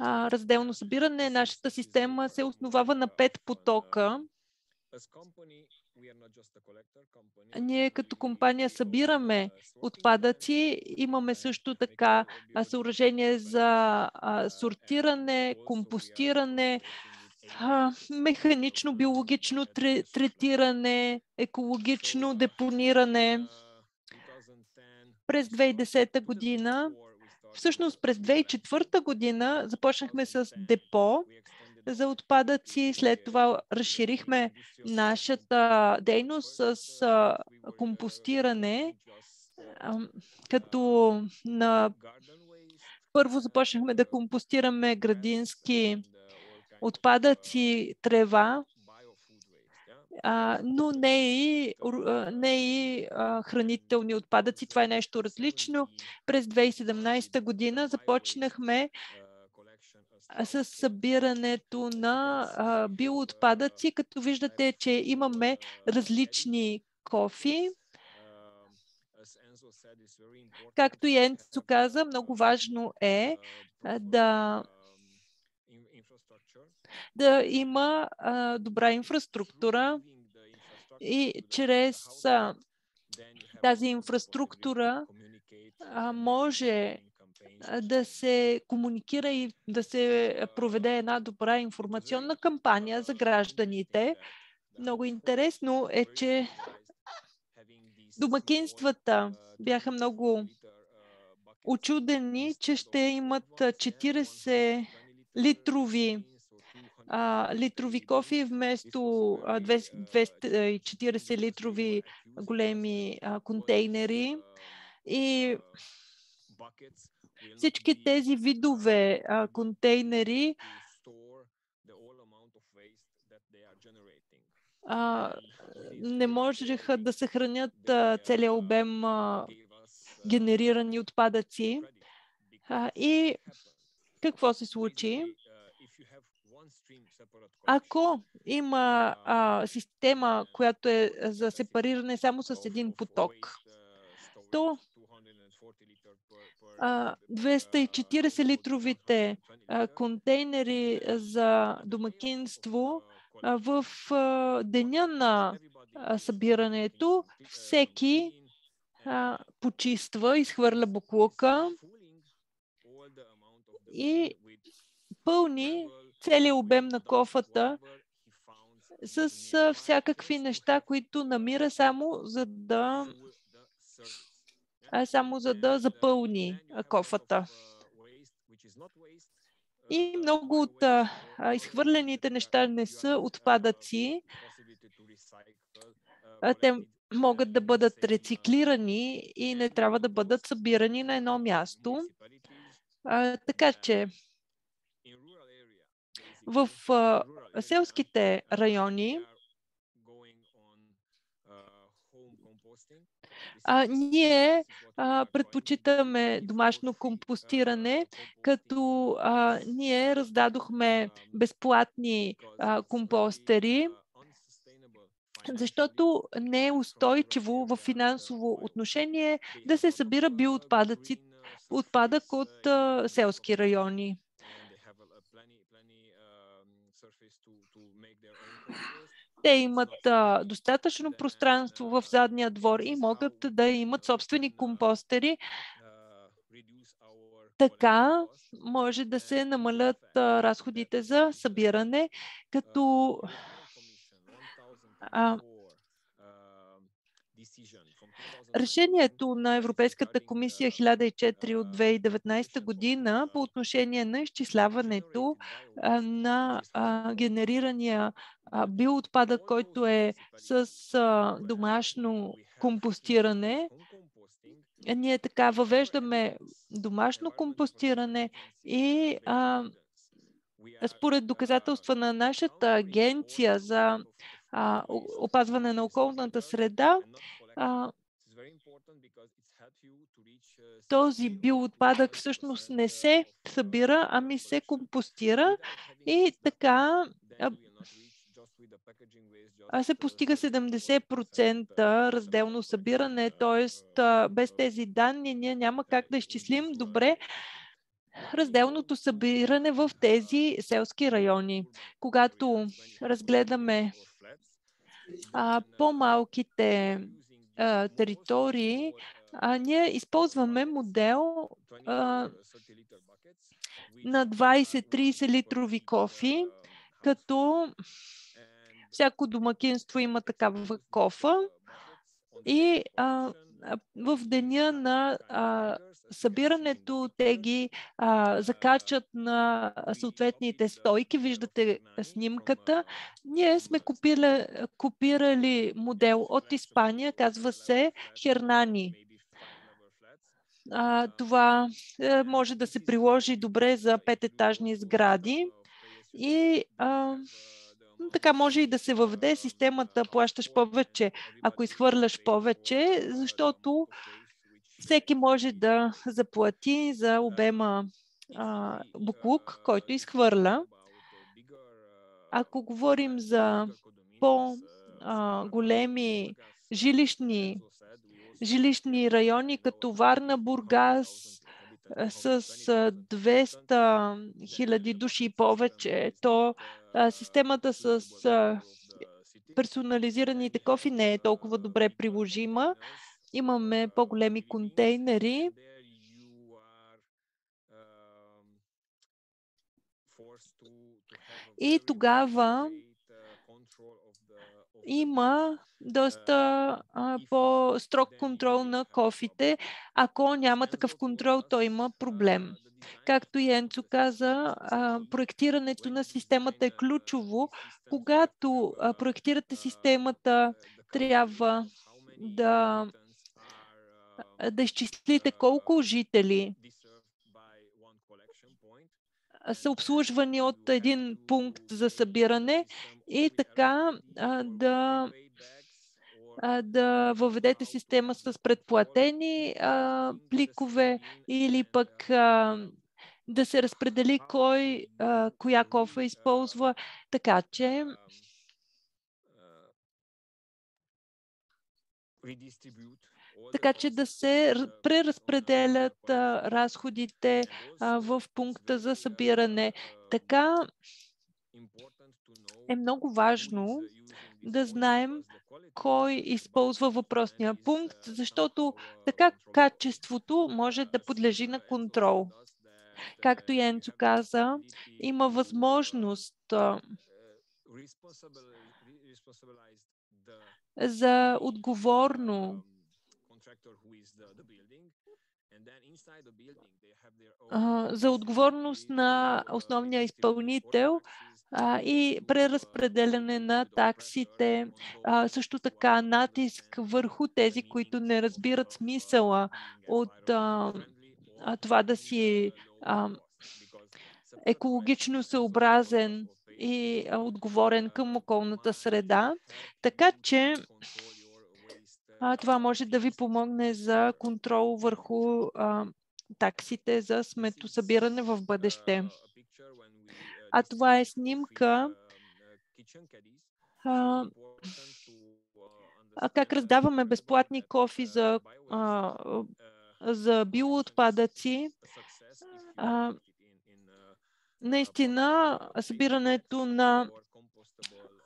разделно събиране. Нашата система се основава на пет потока. Ние като компания събираме отпадъци. Имаме също така съоръжение за сортиране, компостиране, механично, биологично третиране, екологично депониране. През 2010 година, всъщност през 2004 година започнахме с депо, за отпадъци. След това разширихме нашата дейност с компостиране, като на първо започнахме да компостираме градински отпадъци, трева, но не и, не и хранителни отпадъци. Това е нещо различно. През 2017 година започнахме с събирането на а, биоотпадъци, като виждате, че имаме различни кофи. Както и Енцо каза, много важно е да, да има добра инфраструктура и чрез тази инфраструктура може да се комуникира и да се проведе една добра информационна кампания за гражданите. Много интересно е, че домакинствата бяха много очудени, че ще имат 40 литрови а, литрови кофи вместо 240 литрови големи а, контейнери. И всички тези видове а, контейнери а, не можеха да съхранят целият обем а, генерирани отпадъци. А, и какво се случи? Ако има а, система, която е за сепариране само с един поток, то 240 литровите контейнери за домакинство в деня на събирането всеки почиства, изхвърля буклука и пълни целият обем на кофата с всякакви неща, които намира само за да само за да запълни кофата. И много от изхвърлените неща не са отпадъци. Те могат да бъдат рециклирани и не трябва да бъдат събирани на едно място. А, така че в а, селските райони а, ние а, предпочитаме домашно компостиране, като а, ние раздадохме безплатни а, компостери, защото не е устойчиво в финансово отношение да се събира биоотпадъци, отпадък от а, селски райони. Те имат а, достатъчно пространство в задния двор и могат да имат собствени компостери. Така може да се намалят а, разходите за събиране, като а, Решението на Европейската комисия 1004 от 2019 година по отношение на изчисляването на генерирания биоотпадък, който е с домашно компостиране, ние така въвеждаме домашно компостиране и а, според доказателства на нашата агенция за а, опазване на околната среда, а, този биоотпадък всъщност не се събира, ами се компостира и така а се постига 70% разделно събиране, т.е. без тези данни ние няма как да изчислим добре разделното събиране в тези селски райони. Когато разгледаме по-малките територии, а, ние използваме модел а, на 20-30 литрови кофи, като всяко домакинство има такава кофа и а, в деня на а, събирането те ги а, закачат на съответните стойки. Виждате снимката. Ние сме копирали, копирали модел от Испания, казва се Хернани. А, това а, може да се приложи добре за пететажни сгради и а, така може и да се въведе системата плащаш повече, ако изхвърляш повече, защото всеки може да заплати за обема а, буклук, който изхвърля. Ако говорим за по-големи жилищни, жилищни райони, като Варна, Бургас, с 200 хиляди души и повече, то системата с персонализираните кофи не е толкова добре приложима. Имаме по-големи контейнери. И тогава има доста по-строг контрол на кофите. Ако няма такъв контрол, то има проблем. Както и Енцо каза, проектирането на системата е ключово. Когато проектирате системата, трябва да, да изчислите колко жители са обслужвани от един пункт за събиране и така да да въведете система с предплатени а, пликове или пък а, да се разпредели кой а, коя кофа използва, така че така че да се преразпределят а, разходите а, в пункта за събиране. Така е много важно да знаем кой използва въпросния пункт, защото така качеството може да подлежи на контрол. Както и Енцо каза, има възможност за отговорно за отговорност на основния изпълнител а, и преразпределяне на таксите, а, също така натиск върху тези, които не разбират смисъла от а, това да си екологично съобразен и отговорен към околната среда. Така че това може да ви помогне за контрол върху таксите за сметосъбиране в бъдеще. А това е снимка как раздаваме безплатни кофи за, за биоотпадъци. Наистина, събирането на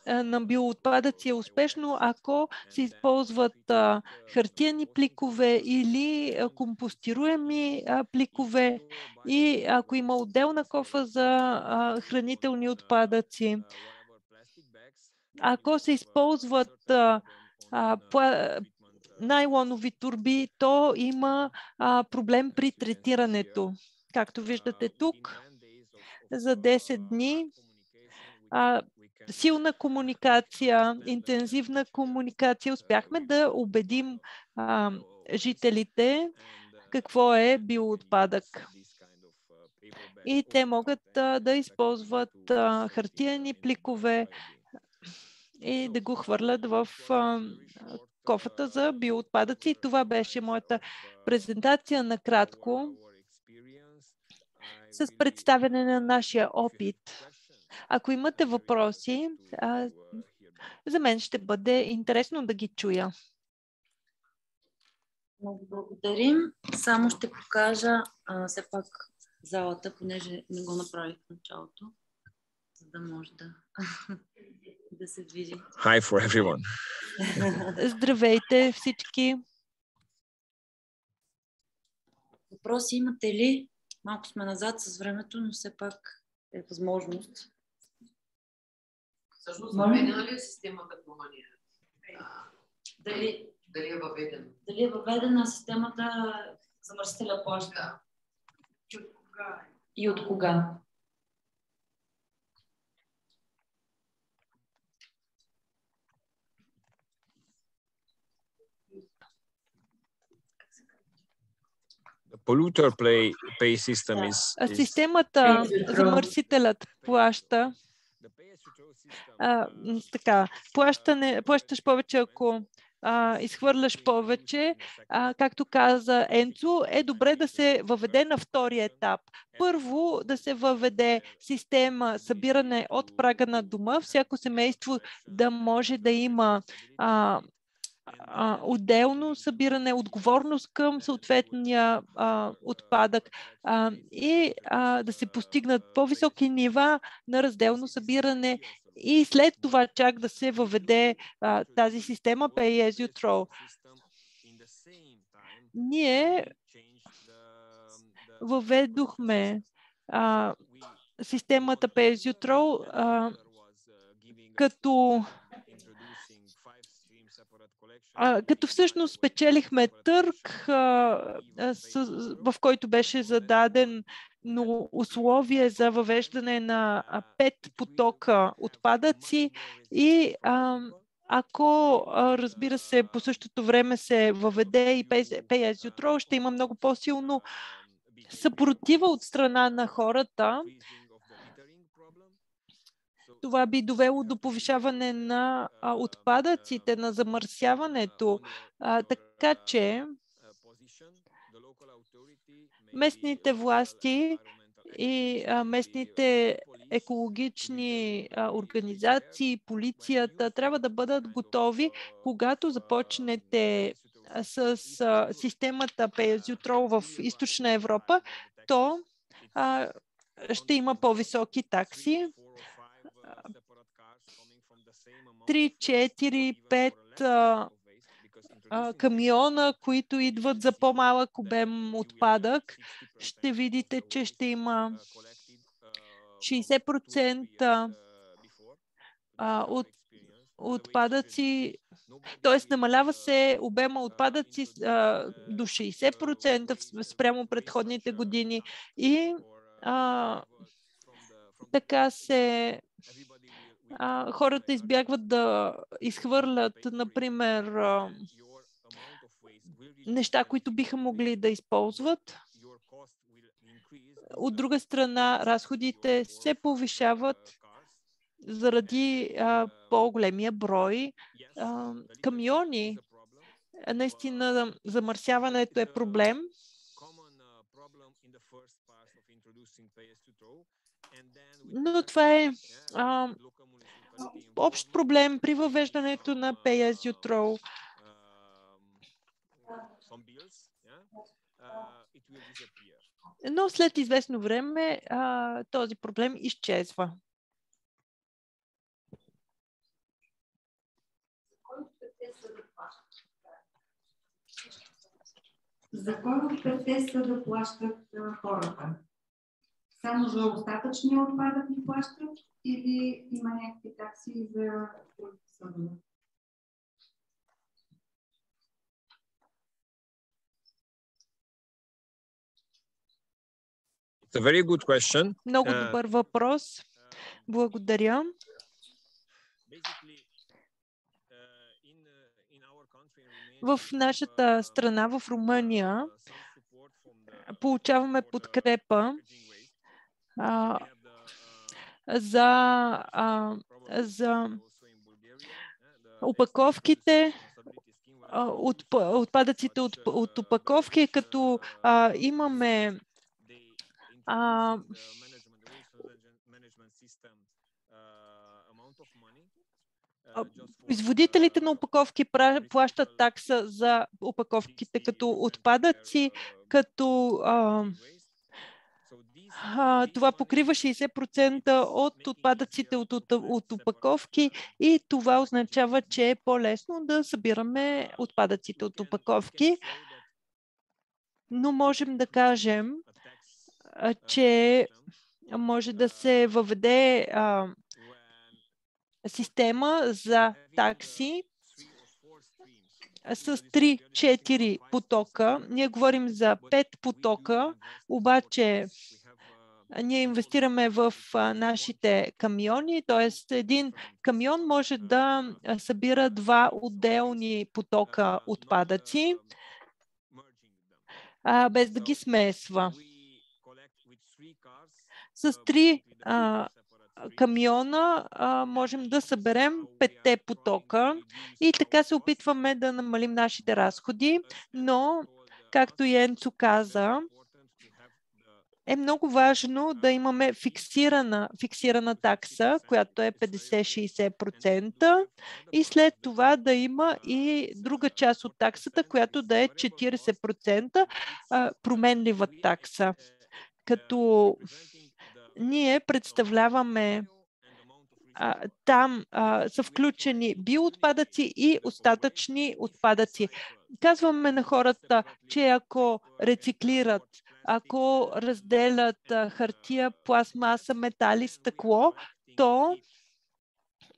на биоотпадъци е успешно, ако се използват хартияни пликове или компостируеми пликове и ако има отделна кофа за хранителни отпадъци. Ако се използват найлонови турби, то има проблем при третирането. Както виждате тук, за 10 дни силна комуникация, интензивна комуникация. Успяхме да убедим а, жителите какво е биоотпадък. И те могат а, да използват а, хартияни пликове и да го хвърлят в а, кофата за биоотпадъци. Това беше моята презентация накратко с представяне на нашия опит ако имате въпроси, а, за мен ще бъде интересно да ги чуя. Много благодарим. Само ще покажа а, все пак залата, понеже не го направих в началото, за да може да, да се види. Hi for everyone. Здравейте всички. Въпроси имате ли? Малко сме назад с времето, но все пак е възможност. Всъщност, въведена ли е системата Румъния? Дали, дали е въведена? Дали е въведена системата замърсителя плаща? Да. И от кога? И от кога? polluter play, pay system is, is... Системата замърсителят плаща а, така, плащане, плащаш повече, ако а, изхвърляш повече, а, както каза Енцо, е добре да се въведе на втория етап. Първо да се въведе система събиране от прага на дома, всяко семейство да може да има а, отделно събиране, отговорност към съответния а, отпадък а, и а, да се постигнат по-високи нива на разделно събиране и след това чак да се въведе а, тази система Pay as you throw. Ние въведохме а, системата Pay as you throw, а, като като всъщност спечелихме търг, в който беше зададен но условие за въвеждане на пет потока отпадъци и ако, разбира се, по същото време се въведе и Pay as ще има много по-силно съпротива от страна на хората. Това би довело до повишаване на отпадъците, на замърсяването. Така че местните власти и местните екологични организации, полицията трябва да бъдат готови, когато започнете с системата Pay в източна Европа, то ще има по-високи такси. 3, 4, 5 а, камиона, които идват за по-малък обем отпадък, ще видите, че ще има 60% а, от отпадъци Тоест намалява се обема отпадъци до 60% в- спрямо предходните години. И а, така се а, хората избягват да изхвърлят, например, а, неща, които биха могли да използват. От друга страна, разходите се повишават заради а, по-големия брой а, камиони. Наистина, замърсяването е проблем. Но това е а, общ проблем при въвеждането на Pay as you throw. Но след известно време а, този проблем изчезва. За кой да плащат хората? Само за остатъчния отпадък ни плащат или има някакви такси за съдове? It's a very good question. Много А, добър въпрос. Благодаря. В нашата страна, в Румъния, получаваме подкрепа а, за, а, за опаковките, а, от, отпадъците от, от опаковки, като а, имаме а, производителите на опаковки плащат такса за опаковките като отпадъци, като а, това покрива 60% от отпадъците от, от, от опаковки и това означава, че е по-лесно да събираме отпадъците от опаковки. Но можем да кажем, че може да се въведе а, система за такси с 3-4 потока. Ние говорим за 5 потока, обаче ние инвестираме в нашите камиони, т.е. един камион може да събира два отделни потока отпадъци, без да ги смесва. С три а, камиона а, можем да съберем петте потока и така се опитваме да намалим нашите разходи, но, както Енцо каза, е много важно да имаме фиксирана, фиксирана такса, която е 50-60% и след това да има и друга част от таксата, която да е 40% а, променлива такса. Като ние представляваме а, там а, са включени биоотпадъци и остатъчни отпадъци. Казваме на хората, че ако рециклират, ако разделят хартия, пластмаса, метали, стъкло, то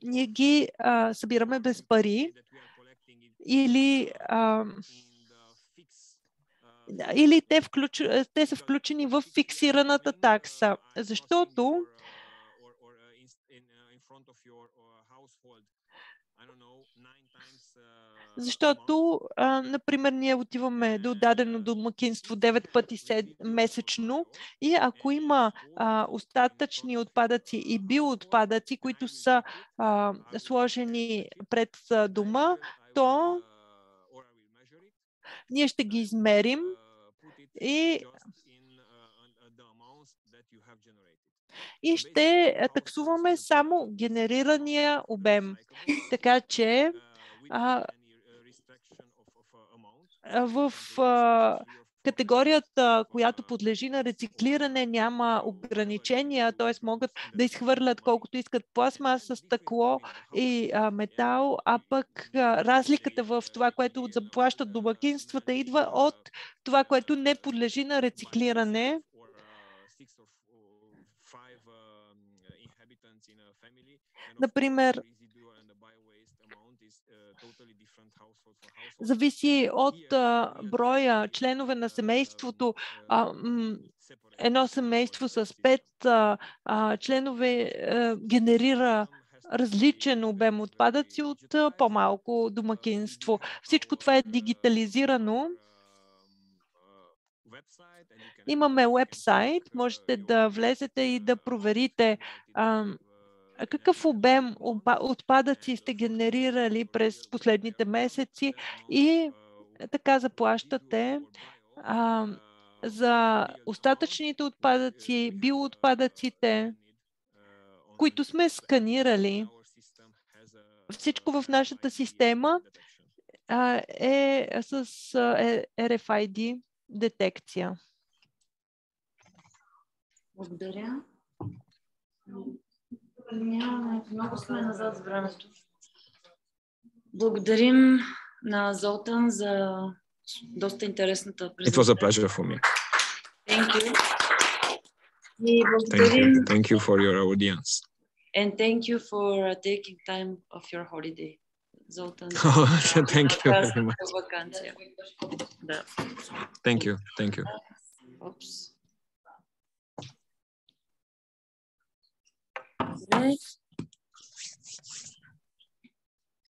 ние ги а, събираме без пари. Или а, или те, включ... те са включени в фиксираната такса, защото защото, а, например, ние отиваме до дадено домакинство 9 пъти месечно и ако има а, остатъчни отпадъци и биоотпадъци, които са а, сложени пред дома, то ние ще ги измерим и, и ще таксуваме само генерирания обем. Така че а, в а, категорията, която подлежи на рециклиране, няма ограничения, т.е. могат да изхвърлят колкото искат пластмаса, стъкло и а, метал, а пък а, разликата в това, което заплащат домакинствата, идва от това, което не подлежи на рециклиране. Например, зависи от а, броя членове на семейството. А, едно семейство с пет а, а, членове а, генерира различен обем отпадъци от а, по-малко домакинство. Всичко това е дигитализирано. Имаме вебсайт, можете да влезете и да проверите а, какъв обем отпадъци сте генерирали през последните месеци и така заплащате а, за остатъчните отпадъци, биоотпадъците, които сме сканирали. Всичко в нашата система а, е с е, RFID детекция. Благодаря. Нямаме, много сме назад с времето. Благодарим на Золтан за доста интересната презентация. It was a pleasure for me. Thank you. И Thank благодарим you. Thank you for your audience. and thank you for taking time of your holiday. Золтан. Thank you very much. Вакансия. Да. Thank you. Thank you. Опс. Добре.